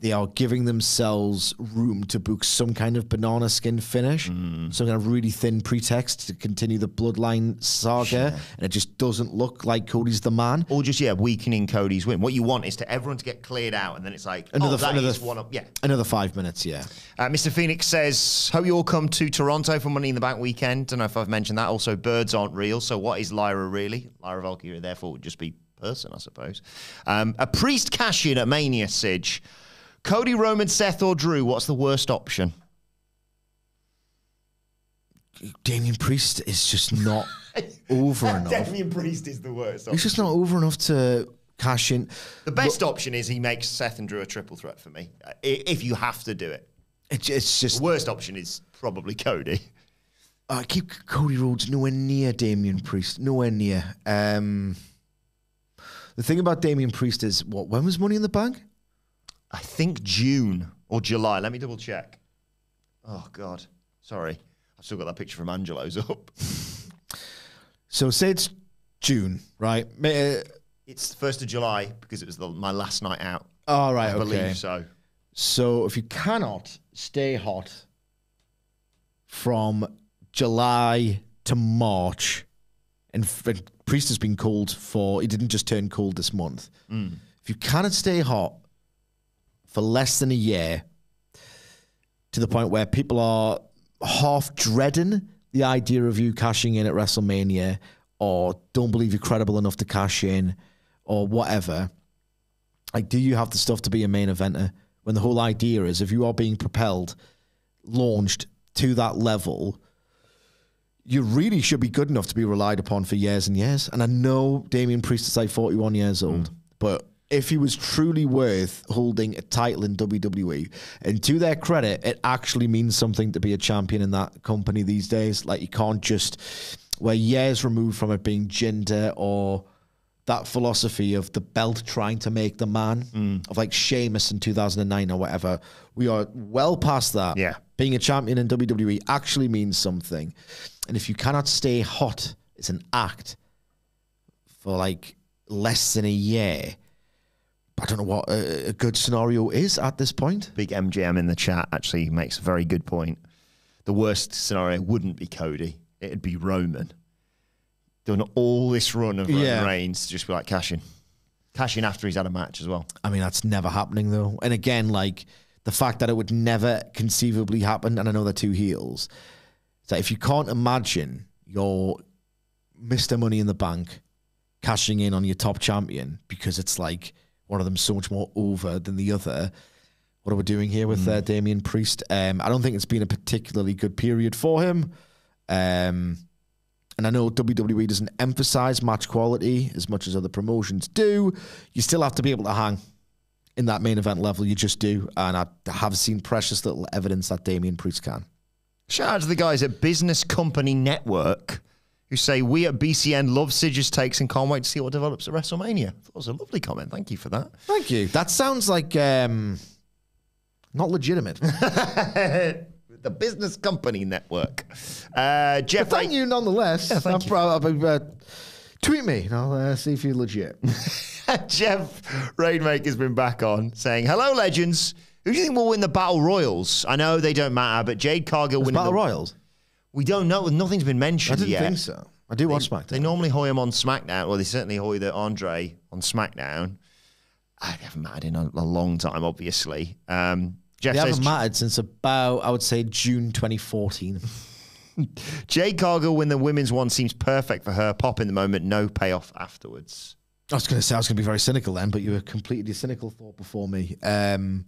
they are giving themselves room to book some kind of banana skin finish, some kind of really thin pretext to continue the bloodline saga, and it just doesn't look like Cody's the man. Or just yeah, weakening Cody's win. What you want is to everyone to get cleared out, and then it's like Another- oh, another- one of yeah. Another five minutes, yeah. Uh, Mr. Phoenix says, Hope you all come to Toronto for Money in the Bank weekend. Don't know if I've mentioned that. Also, birds aren't real. So, what is Lyra really? Lyra Valkyria, therefore, would just be person, I suppose. Um, a priest cash in at Mania, Sidge. Cody, Roman, Seth, or Drew, what's the worst option? Damien Priest is just not over enough. Damien Priest is the worst He's just not over enough to cash in. The best option is he makes Seth and Drew a triple threat for me, uh, if you have to do it. It's, it's just The worst option is probably Cody. I keep Cody Rhodes nowhere near Damien Priest, nowhere near. Um, the thing about Damien Priest is what? When was Money in the Bank? I think June or July. Let me double check. Oh God, sorry. I've still got that picture from Angelo's up. So say it's June, right? Ma- uh, It's the first of July because it was the, my last night out. All right, I okay. believe so. So if you cannot stay hot from July to March, and, Priest has been cold for, he didn't just turn cold this month. If you cannot stay hot for less than a year, to the point where people are half dreading the idea of you cashing in at WrestleMania, or don't believe you're credible enough to cash in, or whatever. Like, do you have the stuff to be a main eventer when the whole idea is if you are being propelled, launched to that level, you really should be good enough to be relied upon for years and years. And I know Damien Priest is like 41 years old, mm. but if he was truly worth holding a title in WWE, and to their credit, it actually means something to be a champion in that company these days. Like you can't just, we're years removed from it being gender or that philosophy of the belt trying to make the man, mm. of like Sheamus in 2009 or whatever. We are well past that. Yeah. Being a champion in WWE actually means something. And if you cannot stay hot it's an act for like less than a year, I don't know what a, a good scenario is at this point. Big MGM in the chat actually makes a very good point. The worst scenario wouldn't be Cody; it'd be Roman. Done all this run of Roman Yeah. Reigns to just be like cashing, cashing after he's had a match as well. I mean, that's never happening though. And again, like the fact that it would never conceivably happen, and I know they're two heels. So if you can't imagine your Mr. Money in the Bank cashing in on your top champion because it's like one of them so much more over than the other. What are we doing here with uh, Damien Priest? Um, I don't think it's been a particularly good period for him. Um, and I know WWE doesn't emphasize match quality as much as other promotions do. You still have to be able to hang in that main event level. You just do. And I have seen precious little evidence that Damien Priest can. Shout out to the guys at Business Company Network who say we at BCN love Sidge's takes and can't wait to see what develops at WrestleMania. That was a lovely comment. Thank you for that. Thank you. That sounds like um, not legitimate. the Business Company Network. Uh, Jeff, Thank you nonetheless. Yeah, thank I'm you. proud. I'll, uh, tweet me and I'll uh, see if you're legit. Jeff Rainmaker's been back on saying, "Hello, legends. Who do you think will win the battle royals? I know they don't matter, but Jade Cargill winning Battle the Royals? We don't know. Nothing's been mentioned I didn't yet. think so. I do watch They normally hoy him on SmackDown. Well, they certainly hoy the Andre on SmackDown. I haven't mattered in a, a long time, obviously. Um, Jeff They says haven't mattered since about, I would say, June 2014. Jay Cargill win the women's one seems perfect for her. Pop in the moment, no payoff afterwards. I was going to say I was going to be very cynical then, but you were completely cynical thought before me. Um,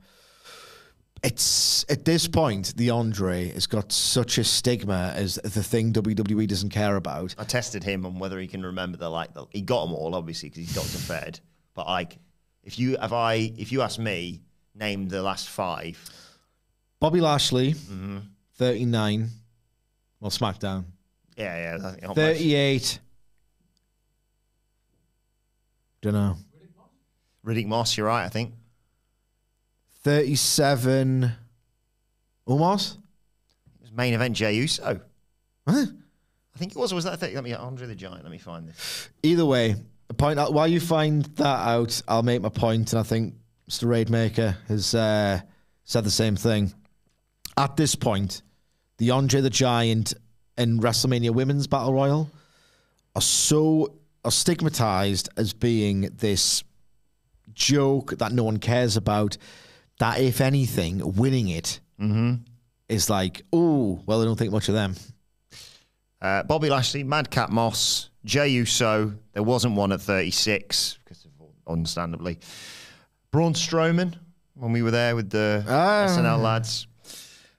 it's at this point the Andre has got such a stigma as the thing WWE doesn't care about. I tested him on whether he can remember the like. The, he got them all, obviously, because he's Doctor Fed. But like, if you if I if you ask me, name the last five. Bobby Lashley, Mm-hmm. 39. Well, SmackDown. Yeah, yeah, almost. 38. Don't know. Riddick Moss, you're right. I think 37. Almost? it was main event Jey Uso. Huh? I think it was. Or was that? 30? Let me Andre the Giant. Let me find this. Either way, a point out, while you find that out, I'll make my point, and I think Mr. Rainmaker has uh, said the same thing. At this point, the Andre the Giant and WrestleMania Women's Battle Royal are so are stigmatized as being this joke that no one cares about. That if anything, winning it is like, oh, well, I don't think much of them. Uh, Bobby Lashley, Madcap Moss, Jey Uso. There wasn't one at 36, because of, understandably. Braun Strowman, when we were there with the Ah. SNL lads.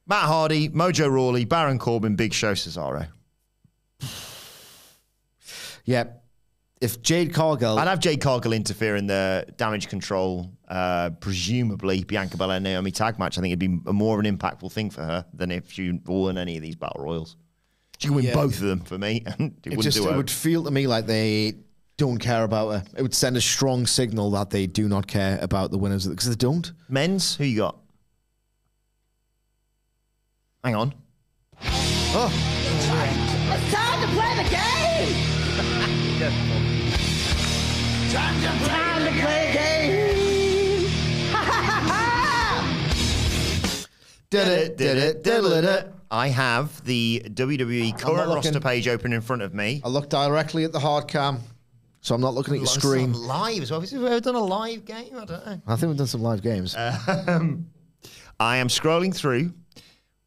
Matt Hardy, Mojo Rawley, Baron Corbin, Big Show Cesaro. Yeah. If Jade Cargill I'd have Jade Cargill interfere in the damage control, uh, presumably Bianca Belair Naomi tag match. I think it'd be a more of an impactful thing for her than if she won any of these battle royals. She can win Yeah. both of them for me, and it, It wouldn't just do it would feel to me like they don't care about her. It would send a strong signal that they do not care about the winners because they don't. Men's, who you got? Hang on. It's time to play the game! Time to play game! Ha ha ha ha! Did it? Did it? Did it? I have the WWE current looking. roster page open in front of me. I look directly at the hard cam, so I'm not looking at your screen. live as well. Have we ever done a live game? I don't know. I think we've done some live games. Um, I am scrolling through.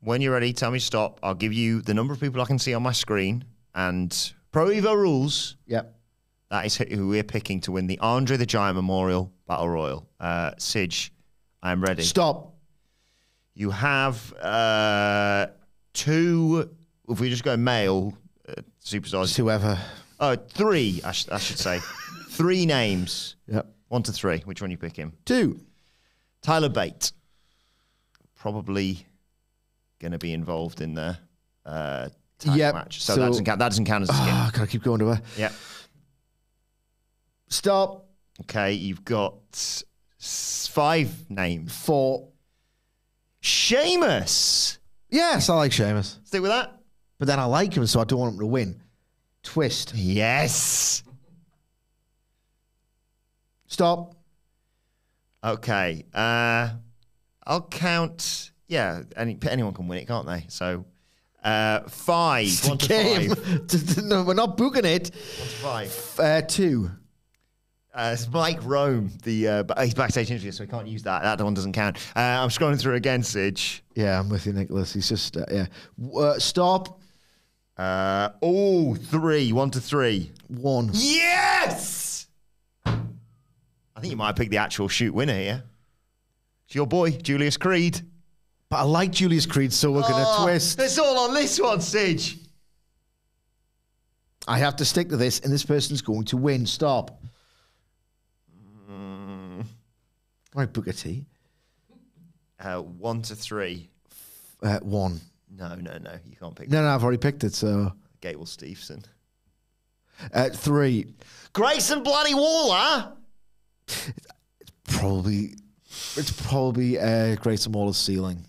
When you're ready, tell me stop. I'll give you the number of people I can see on my screen. And Pro Evo rules, yep. that is who we're picking to win the Andre the Giant Memorial Battle Royal. Uh, Sidge, I'm ready. Stop. You have uh, two. If we just go male, uh, superstars. Whoever. Oh, three. I, sh- I should say, three names. Yep. One to three. Which one you pick him? Two. Tyler Bate. Probably going to be involved in the uh, tag Yep, match. So, so- that doesn't count. That doesn't count as a skin. Ah, gotta keep going to her. yeah. Stop. Okay. You've got five names. Four. Sheamus. Yes, I like Sheamus. Stick with that. But then I like him, so I don't want him to win. Twist. Yes. Stop. Okay. Uh, I'll count. Yeah, any, anyone can win it, can't they? So, uh, five. It's One to game. five. no, we're not booking it. One to five. Uh, two. Uh, it's Mike Rome. The uh, he's backstage interview, so we can't use that. That one doesn't count. Uh, I'm scrolling through again, Sidge. Yeah, I'm with you, Nicholas. He's just uh, yeah. Uh, stop. Uh, oh, three. One to three. One. Yes. I think you might have picked the actual shoot winner here. It's your boy, Julius Creed. But I like Julius Creed, so we're gonna Oh, twist. It's all on this one, Sidge. I have to stick to this, and this person's going to win. Stop. Right, Booker T. Uh, one to three. Uh, one. No, no, no. You can't pick No, no, I've already picked it. So Gable Stevenson. uh, three. Grayson Bloody Waller. It's Probably. It's probably uh, Grayson Waller's ceiling.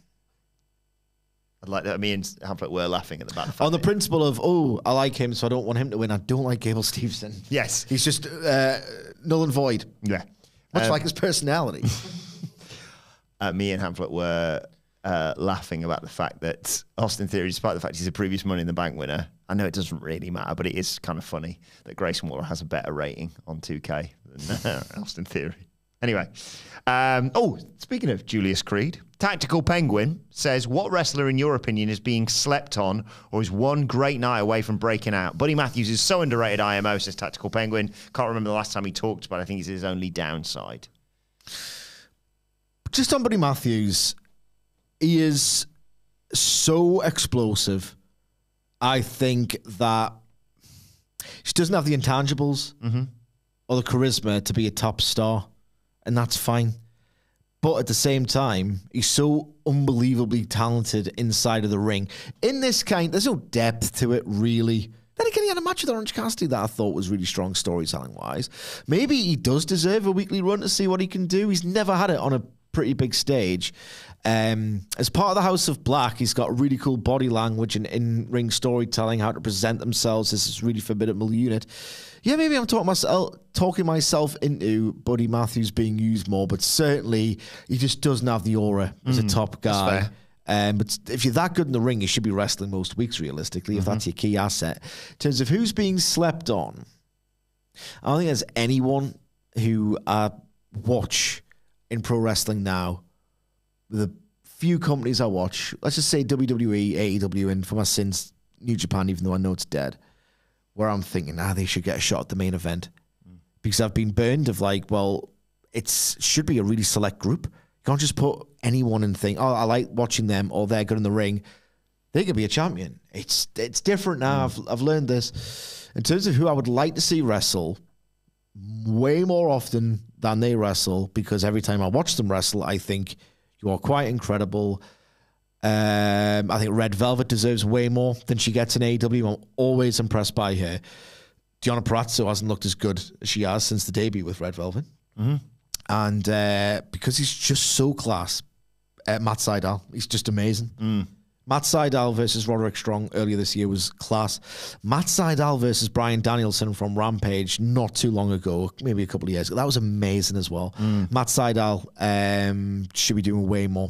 I'd like that. Me and Hamlet were laughing at the back. On the principle of, oh, I like him, so I don't want him to win. I don't like Gable Stevenson. yes. He's just uh, null and void, Yeah. much Um, like his personality. uh, me and Hamlet were uh, laughing about the fact that Austin Theory, despite the fact he's a previous Money in the Bank winner, I know it doesn't really matter, but it is kind of funny that Grayson Waller has a better rating on 2K than uh, Austin Theory. Anyway, um, oh, speaking of Julius Creed, Tactical Penguin says, What wrestler, in your opinion, is being slept on or is one great night away from breaking out? Buddy Matthews is so underrated, IMO, says Tactical Penguin. Can't remember the last time he talked, but I think it's his only downside. just on Buddy Matthews, he is so explosive. I think that he doesn't have the intangibles or the charisma to be a top star, and that's fine. But at the same time, he's so unbelievably talented inside of the ring. In this kind, there's no depth to it, really. Then again, he had a match with Orange Cassidy that I thought was really strong storytelling wise. Maybe he does deserve a weekly run to see what he can do. He's never had it on a pretty big stage. Um, as part of the House of Black, he's got really cool body language and in ring storytelling, how to present themselves this really formidable unit. Yeah, maybe I'm talking myself uh, talking myself into Buddy Matthews being used more, but certainly he just doesn't have the aura as a mm, top guy. fair. Um, but if you're that good in the ring, you should be wrestling most weeks, realistically, if that's mm-hmm. your key asset. In terms of who's being slept on, I don't think there's anyone who I watch in pro wrestling now. The few companies I watch, let's just say WWE, AEW, and for my sins, New Japan, even though I know it's dead, where I'm thinking, ah, they should get a shot at the main event. Because I've been burned of like, well, it should be a really select group. You can't just put anyone and think, oh, I like watching them or they're good in the ring. They could be a champion. It's it's different now. I've, I've learned this. In terms of who I would like to see wrestle, way more often than they wrestle, because every time I watch them wrestle, I think you are quite incredible. Um, I think Red Velvet deserves way more than she gets in AEW. I'm always impressed by her. Diana Parazzo hasn't looked as good as she has since the debut with Red Velvet. And uh, because he's just so class, uh, Matt Sydal, he's just amazing. Matt Sydal versus Roderick Strong earlier this year was class. Matt Sydal versus Bryan Danielson from Rampage not too long ago, maybe a couple of years ago. That was amazing as well. Matt Sydal um, should be doing way more.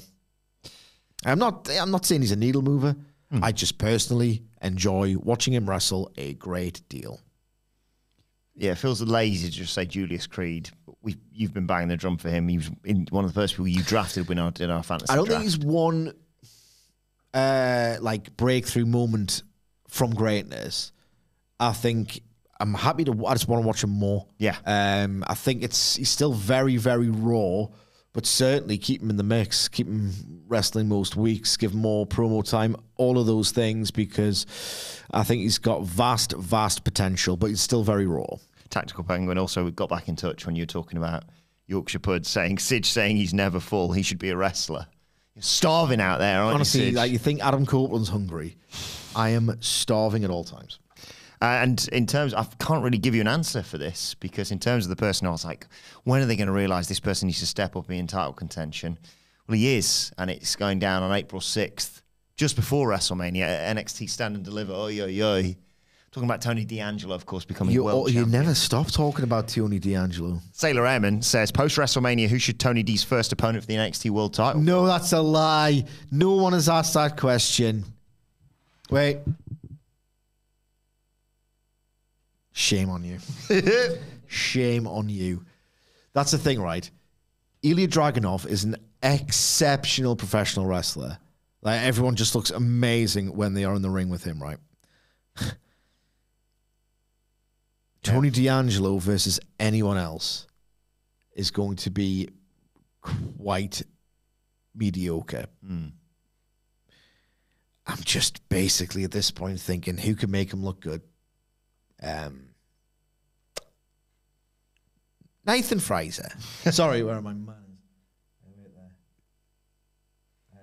I'm not. I'm not saying he's a needle mover. I just personally enjoy watching him wrestle a great deal. Yeah, it feels lazy to just say Julius Creed. We you've been banging the drum for him. He was in one of the first people you drafted when I did our fantasy. I don't draft. think he's one uh, like breakthrough moment from greatness. I think I'm happy to. I just want to watch him more. Yeah. Um, I think it's he's still very very raw, but certainly keep him in the mix, keep him wrestling most weeks, give him more promo time, all of those things, because I think he's got vast, vast potential, but he's still very raw. Tactical Penguin also got back in touch when you were talking about Yorkshire Pud saying Sidge saying he's never full. He should be a wrestler. You're starving out there, aren't Honestly, you, like you think Adam Copeland's hungry. I am starving at all times. Uh, and in terms, I can't really give you an answer for this because in terms of the person, I was like, when are they going to realise this person needs to step up in title contention? Well, he is, and it's going down on April sixth, just before WrestleMania at NXT Stand and Deliver. Oi, oi, oi. Talking about Tony D'Angelo, of course, becoming You, world you champion. never stop talking about Tony D'Angelo. Sailor Airman says post WrestleMania, who should Tony D's first opponent for the NXT World Title? No, that's a lie. No one has asked that question. Wait. Shame on you. Shame on you. That's the thing, right? Ilja Dragunov is an exceptional professional wrestler. Like everyone just looks amazing when they are in the ring with him, right? Tony D'Angelo versus anyone else is going to be quite mediocre. Hmm. I'm just basically at this point thinking who can make him look good. Um, Nathan Frazer. Sorry, where are my manners? Uh,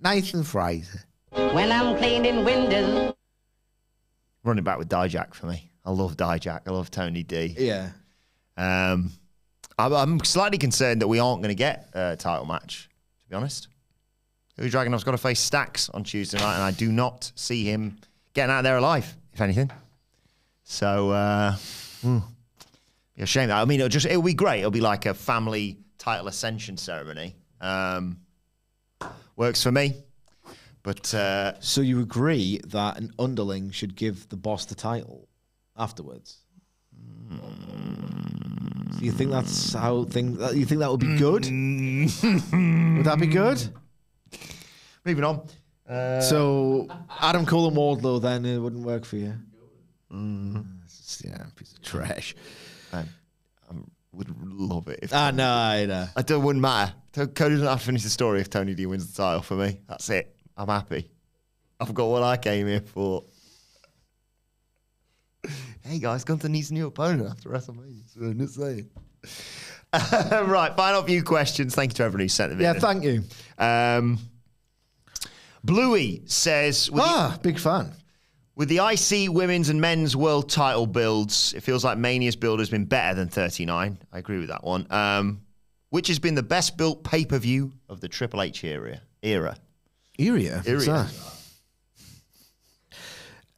Nathan Frazer. When I'm cleaning windows. Running back with Dijak for me. I love Dijak. I love Tony D. Yeah. Um, I'm, I'm slightly concerned that we aren't going to get a title match, to be honest. Ilja Dragunov's got to face Stacks on Tuesday night, and I do not see him getting out there alive, if anything. So, uh, hmm, be a shame. I mean, it'll just it'll be great. It'll be like a family title ascension ceremony. Um, works for me. But uh, So you agree that an underling should give the boss the title afterwards? Do you think that's how thing? that- You think that would be good? would that be good? moving on. Uh, so Adam Cole and Wardlow, then it wouldn't work for you. It's just, yeah, piece of trash. I, I would love it if Ah, no, I know. I don't wouldn't matter. Cody doesn't have to finish the story if Tony D wins the title for me. That's it. I'm happy. I've got what I came here for. Hey guys, Gunther needs a new opponent after WrestleMania. So I'm just saying. right, final few questions. Thank you to everyone who sent them Yeah, in. thank you. um, Bluey says, Ah, big fan. With the IC women's and men's world title builds, it feels like Mania's build has been better than 39. I agree with that one. Um, which has been the best built pay per view of the Triple H era? Era. Era.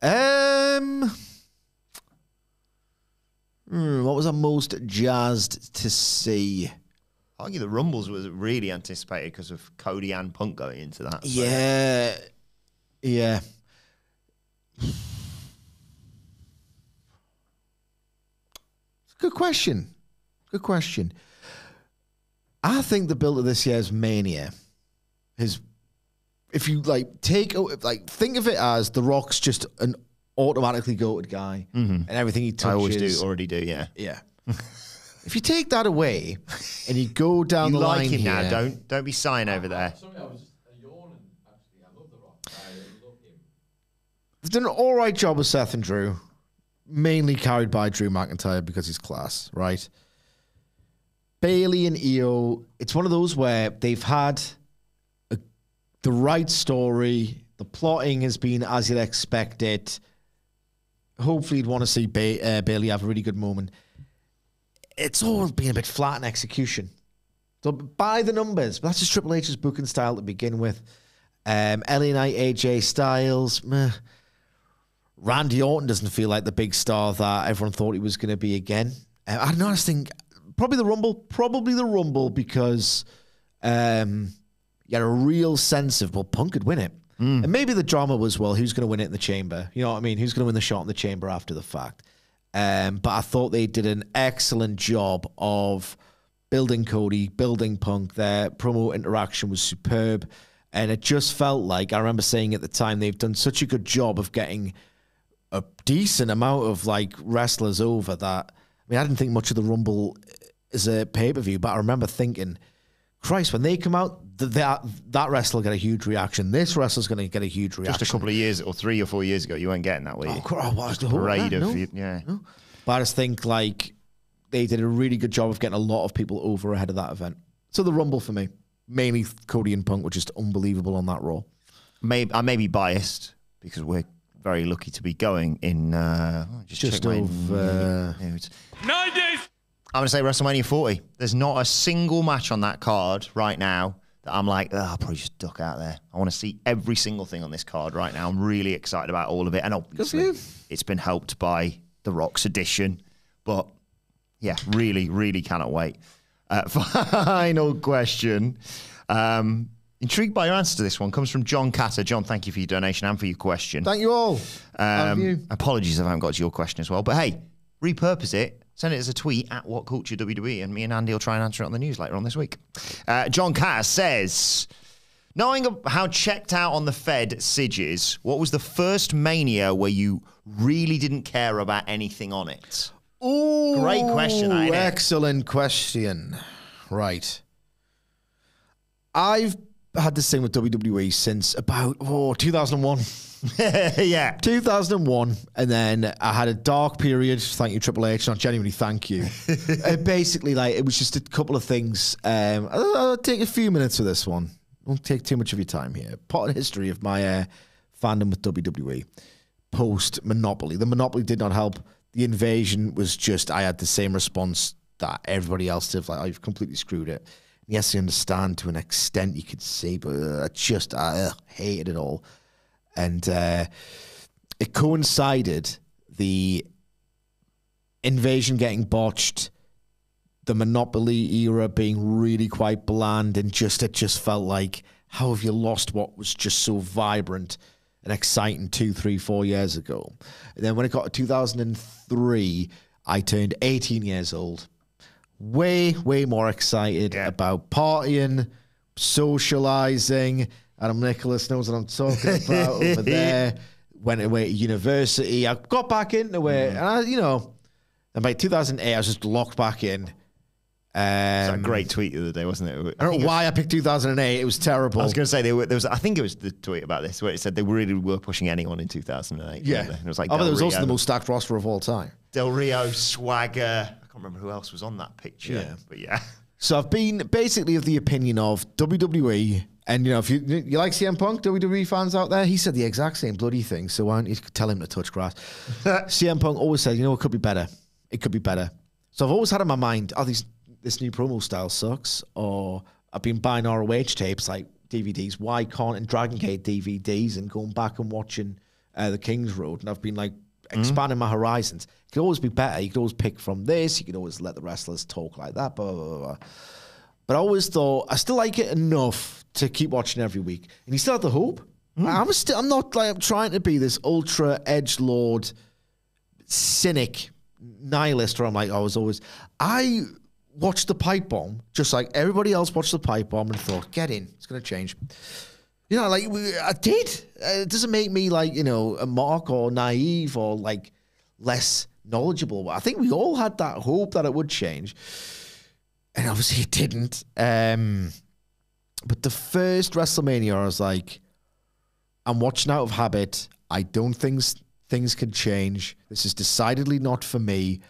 that? Um, hmm, what was I most jazzed to see? I argue the Rumbles was really anticipated because of Cody and Punk going into that. Yeah, yeah. Good question. Good question. I think the build of this year's Mania is, if you like take oh, like think of it as the Rock's just an automatically goated guy, mm-hmm. and everything he touches. I always do, already do, yeah. Yeah. if you take that away and you go down You the like line him now, don't don't be sighing over there. Sorry, I was just uh, yawning. Actually, I love the Rock. I love him. They've done an all right job with Seth and Drew, mainly carried by Drew McIntyre because he's class, right? Bayley and Io, it's one of those where they've had a, the right story. The plotting has been as you'd expect it. Hopefully, you'd want to see ba- uh, Bayley have a really good moment. It's all been a bit flat in execution. So by the numbers, but that's just Triple H's booking style to begin with. Um, LA Knight, AJ Styles, meh. Randy Orton doesn't feel like the big star that everyone thought he was going to be again. Uh, I don't know. I just think probably the Rumble, probably the Rumble because um, you had a real sense of well, Punk could win it, and maybe the drama was well, who's going to win it in the chamber? You know what I mean? Who's going to win the shot in the chamber after the fact? Um, but I thought they did an excellent job of building Cody, building Punk. Their promo interaction was superb. And it just felt like, I remember saying at the time, they've done such a good job of getting a decent amount of like wrestlers over that. I mean, I didn't think much of the Rumble as a pay per view, but I remember thinking, Christ, when they come out, th- that that wrestler get a huge reaction. This wrestler's going to get a huge reaction. Just a couple of years or three or four years ago, you weren't getting that, were oh, you? Oh, cr- oh, what was the Parade of no. yeah. But I just think like they did a really good job of getting a lot of people over ahead of that event. So the Rumble for me, mainly Cody and Punk were just unbelievable on that Raw. Maybe I may be biased because we're very lucky to be going in uh, just, Just my over, uh, notes. I'm gonna say WrestleMania 40. There's not a single match on that card right now that I'm like, oh, I'll probably just duck out there. I want to see every single thing on this card right now. I'm really excited about all of it, and obviously you. it's been helped by the Rock's edition, but yeah, really, really cannot wait. Uh, final question. Um, intrigued by your answer to this one comes from John Catter. John, thank you for your donation and for your question. Thank you all. Um, you? apologies if I haven't got to your question as well. But hey, repurpose it. Send it as a tweet at WhatCulture WWE, and me and Andy will try and answer it on the news later on this week. Uh, John Cass says, knowing how checked out on the Fed Sidge is, what was the first mania where you really didn't care about anything on it? Ooh, Great question? Excellent question. Right. I've had this thing with WWE since about oh 2001. yeah. 2001, and then I had a dark period. Thank you, Triple H. Not genuinely, thank you. uh, basically, like it was just a couple of things. Um, I'll, I'll take a few minutes for this one. Won't take too much of your time here. Part of the history of my uh, fandom with WWE post Monopoly. The Monopoly did not help. The invasion was just I had the same response that everybody else did. Like I've completely screwed it. Yes, I understand to an extent you could see, but uh, I just I uh, hated it all and uh, it coincided the invasion getting botched, the Monopoly era being really quite bland, and just it just felt like how have you lost what was just so vibrant and exciting two, three, four years ago? And then when it got to 2003, I turned 18 years old. Way, way more excited Yeah. about partying, socializing. Adam Nicholas knows what I'm talking about over there. Went away to university. I got back into it, and I, you know, and by 2008, I was just locked back in. Um, a great tweet the other day, wasn't it? I don't know why I picked 2008. It was terrible. I was going to say they were, there was. I think it was the tweet about this where it said they really were pushing anyone in 2008. yeah. And it was like oh, but it was also the most stacked roster of all time. Del Rio, Swagger. I can't remember who else was on that picture. Yeah. But yeah. So I've been basically of the opinion of WWE, and you know, if you you like CM Punk, WWE fans out there, he said the exact same bloody thing. So why don't you tell him to touch grass? CM Punk always said, you know, it could be better. It could be better. So I've always had in my mind, oh, these this new promo style sucks, or I've been buying ROH tapes like DVDs. Why can't and Dragon Gate DVDs and going back and watching uh, the King's Road? And I've been like Mm. expanding my horizons. It could always be better. You could always pick from this. You could always let the wrestlers talk like that. Blah blah blah. blah. But I always thought I still like it enough to keep watching every week. And you still have the hope. Mm. I'm still. I'm not like I'm trying to be this ultra edge lord, cynic, nihilist. Where I'm like I was always. I watched the pipe bomb just like everybody else watched the pipe bomb and thought, get in, it's gonna change. You know, like I did. Uh, It doesn't make me like you know a mark or naive or like less knowledgeable. I think we all had that hope that it would change and obviously it didn't. Um, but the first WrestleMania, I was like, I'm watching out of habit. I don't think things can change. This is decidedly not for me.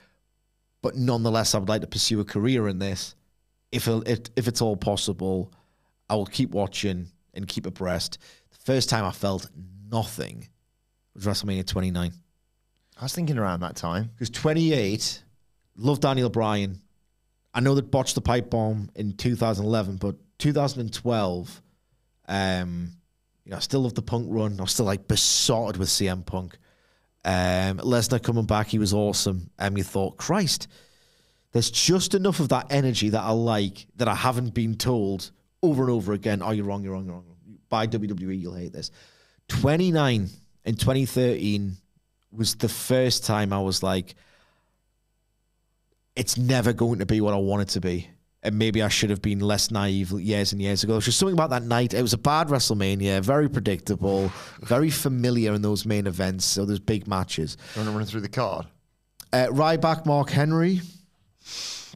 But nonetheless, I would like to pursue a career in this. If it, if it's all possible, I will keep watching and keep abreast. The first time I felt nothing was WrestleMania 29. I was thinking around that time. Because 28, love Daniel Bryan. I know that botched the pipe bomb in 2011, but 2012, um, you know, I still love the punk run. I was still like besotted with CM Punk. Um, Lesnar coming back, he was awesome. And you thought, Christ, there's just enough of that energy that I like that I haven't been told over and over again. Oh, you're wrong, you're wrong, you're wrong. By WWE, you'll hate this. 29 in 2013 was the first time I was like, it's never going to be what I want it to be. And maybe I should have been less naive years and years ago. There's just something about that night. It was a bad WrestleMania, very predictable, very familiar in those main events. So there's big matches. You want to run through the card? Uh, Ryback, Mark Henry,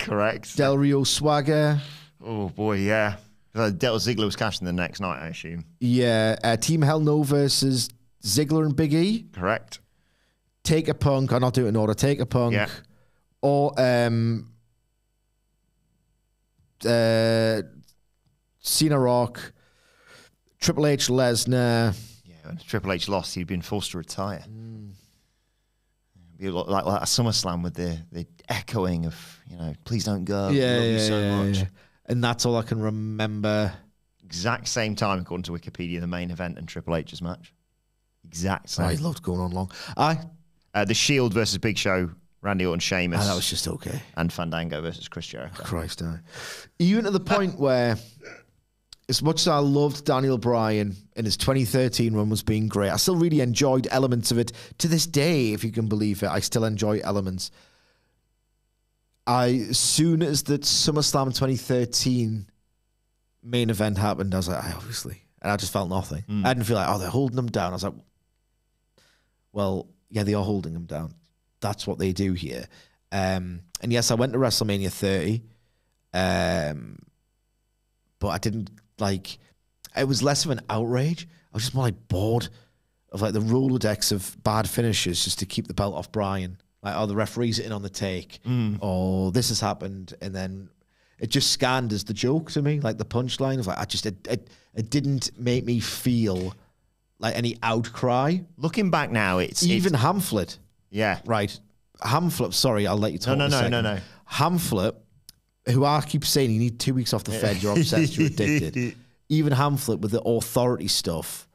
Correct. Del Rio Swagger, oh boy, yeah. Uh, Dolph Ziggler was cashing the next night, I assume. Yeah, uh, Team Hell No versus Ziggler and Big E. Correct. Taker Punk. I'll not do it in order. Taker Punk. Yeah. Or um, uh, Cena Rock, Triple H Lesnar. Yeah, when Triple H lost, he'd been forced to retire. Mm. Be like, like, a SummerSlam with the, the echoing of, you know, please don't go. yeah, love yeah, you so yeah, much. yeah. And that's all I can remember. Exact same time, according to Wikipedia, the main event and Triple H's match. Exact same. I loved going on long. I Uh, the Shield versus Big Show, Randy Orton, Sheamus, ah, that was just okay. and Fandango versus Chris Jericho. Christ, I. Even to the point where, as much as I loved Daniel Bryan and his 2013 run was being great, I still really enjoyed elements of it. To this day, if you can believe it, I still enjoy elements. I, as soon as that SummerSlam 2013 main event happened, I was like, I obviously. And I just felt nothing. I didn't feel like, oh, they're holding them down. I was like, well, yeah, they are holding them down. That's what they do here. Um, and yes, I went to WrestleMania 30, um, but I didn't like. It was less of an outrage. I was just more like bored of like the Rolodex of bad finishes just to keep the belt off Bryan. Like, oh, the referee's in on the take. Mm. Oh, this has happened, and then it just scanned as the joke to me, like the punchline of like I just it it, it didn't make me feel like any outcry. Looking back now, it's Even it's, Hamflett, yeah, right? Hamflett, sorry, I'll let you talk. no, no no, no, no. Hamflett, who I keep saying you need two weeks off the Fed, you're obsessed, you're addicted. Even Hamflett with the authority stuff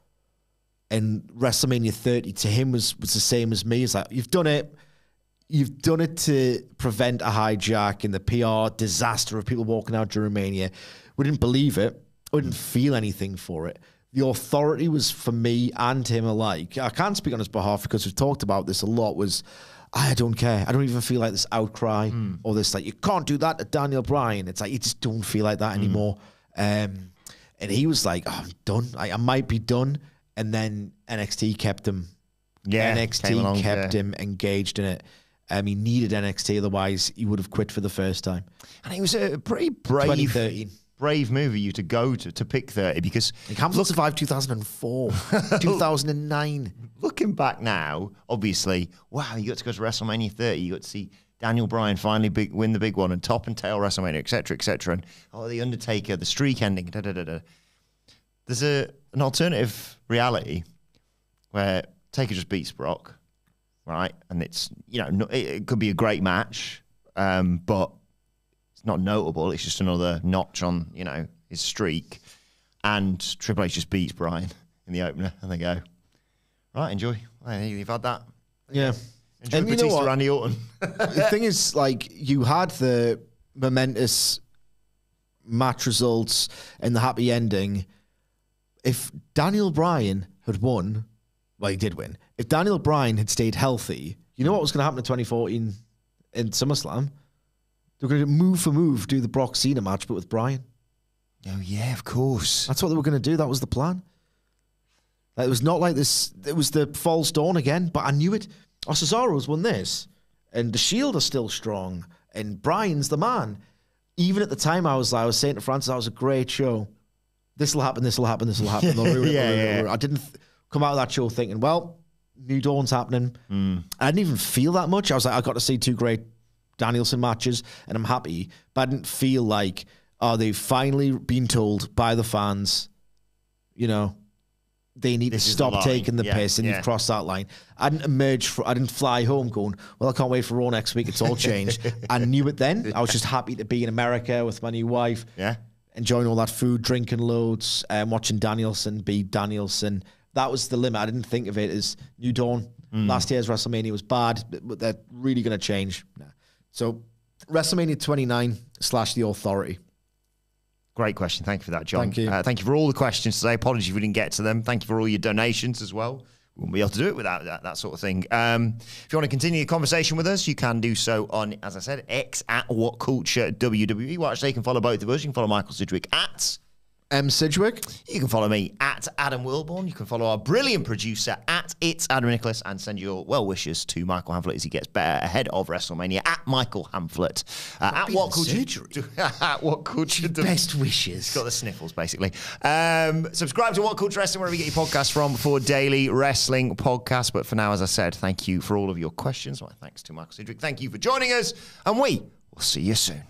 and WrestleMania 30 to him was was the same as me. It's like you've done it. You've done it to prevent a hijack and the PR disaster of people walking out during Mania. We didn't believe it. We didn't feel anything for it. The authority was for me and him alike. I can't speak on his behalf because we've talked about this a lot. Was I don't care. I don't even feel like this outcry or this like you can't do that to Daniel Bryan. It's like you just don't feel like that anymore. Um, and he was like, oh, I'm done. I, I might be done. And then NXT kept him. Yeah, NXT along, kept yeah. him engaged in it. Um, he needed NXT, otherwise he would have quit for the first time. and it was a pretty brave, 2013. brave move of you to go to to pick thirty because Like Hamilton survived 2004, 2009. looking back now, obviously, wow, you got to go to WrestleMania 30. You got to see Daniel Bryan finally big, win the big one and top and tail WrestleMania, etc., etc. And oh, the Undertaker, the streak ending. Da, da, da, da. There's a an alternative reality where Taker just beats Brock, right? And it's you know it, it could be a great match, um, but it's not notable. It's just another notch on you know his streak. And Triple H just beats Bryan in the opener, and they go, right, enjoy. Well, you've had that. Yeah. Enjoy And you know what? Randy Orton. the thing is, like, you had the momentous match results and the happy ending. If Daniel Bryan had won, well, he did win. If Daniel Bryan had stayed healthy, you know what was going to happen in 2014 in SummerSlam? They were going to move for move do the Brock Cena match, but with Bryan. oh yeah, of course. That's what they were going to do. That was the plan. Like, it was not like this. It was the false dawn again, but I knew it. Oh, Cesaro's won this, and the Shield are still strong, and Bryan's the man. Even at the time, I was I was saying to Francis, that was a great show. This will happen. This will happen. This will happen. They'll ruin it, they'll Yeah, they'll yeah. I didn't th- come out of that show thinking, well, New Dawn's happening. Hmm. I didn't even feel that much. I was like, I got to see two great Danielson matches, and I'm happy. But I didn't feel like, oh, they've finally been told by the fans, you know, they need This to is the stop taking the Yeah, piss, and yeah. you've crossed that line. I didn't emerge. For, I didn't fly home going, well, I can't wait for Raw next week. It's all changed. I knew it then. I was just happy to be in America with my new wife Yeah. enjoying all that food, drinking loads, and watching Danielson be Danielson. That was the limit. I didn't think of it as New Dawn. Last year's WrestleMania was bad, but- but they're really going to change. Nah. So WrestleMania 29 slash The Authority. Great question. Thank you for that, John. Thank you. Uh, thank you for all the questions today. Apologies if we didn't get to them. Thank you for all your donations as well. We wouldn't be able to do it without that, that sort of thing. Um, if you want to continue the conversation with us, you can do so on, as I said, X at WhatCulture WWE. Well, actually, you can follow both of us. You can follow Michael Sidgwick at M. Sidgwick. You can follow me at Adam Wilbourn. You can follow our brilliant producer at It's Adam Nicholas and send your well wishes to Michael Hamflett as he gets better ahead of WrestleMania at Michael Hamflett. Uh, at what could surgery. you at what could you do? Best wishes. Got the sniffles, basically. Um, subscribe to WhatCulture Wrestling wherever you get your podcasts from for daily wrestling podcasts. But for now, as I said, thank you for all of your questions. My thanks to Michael Sidgwick. Thank you for joining us, and we will see you soon.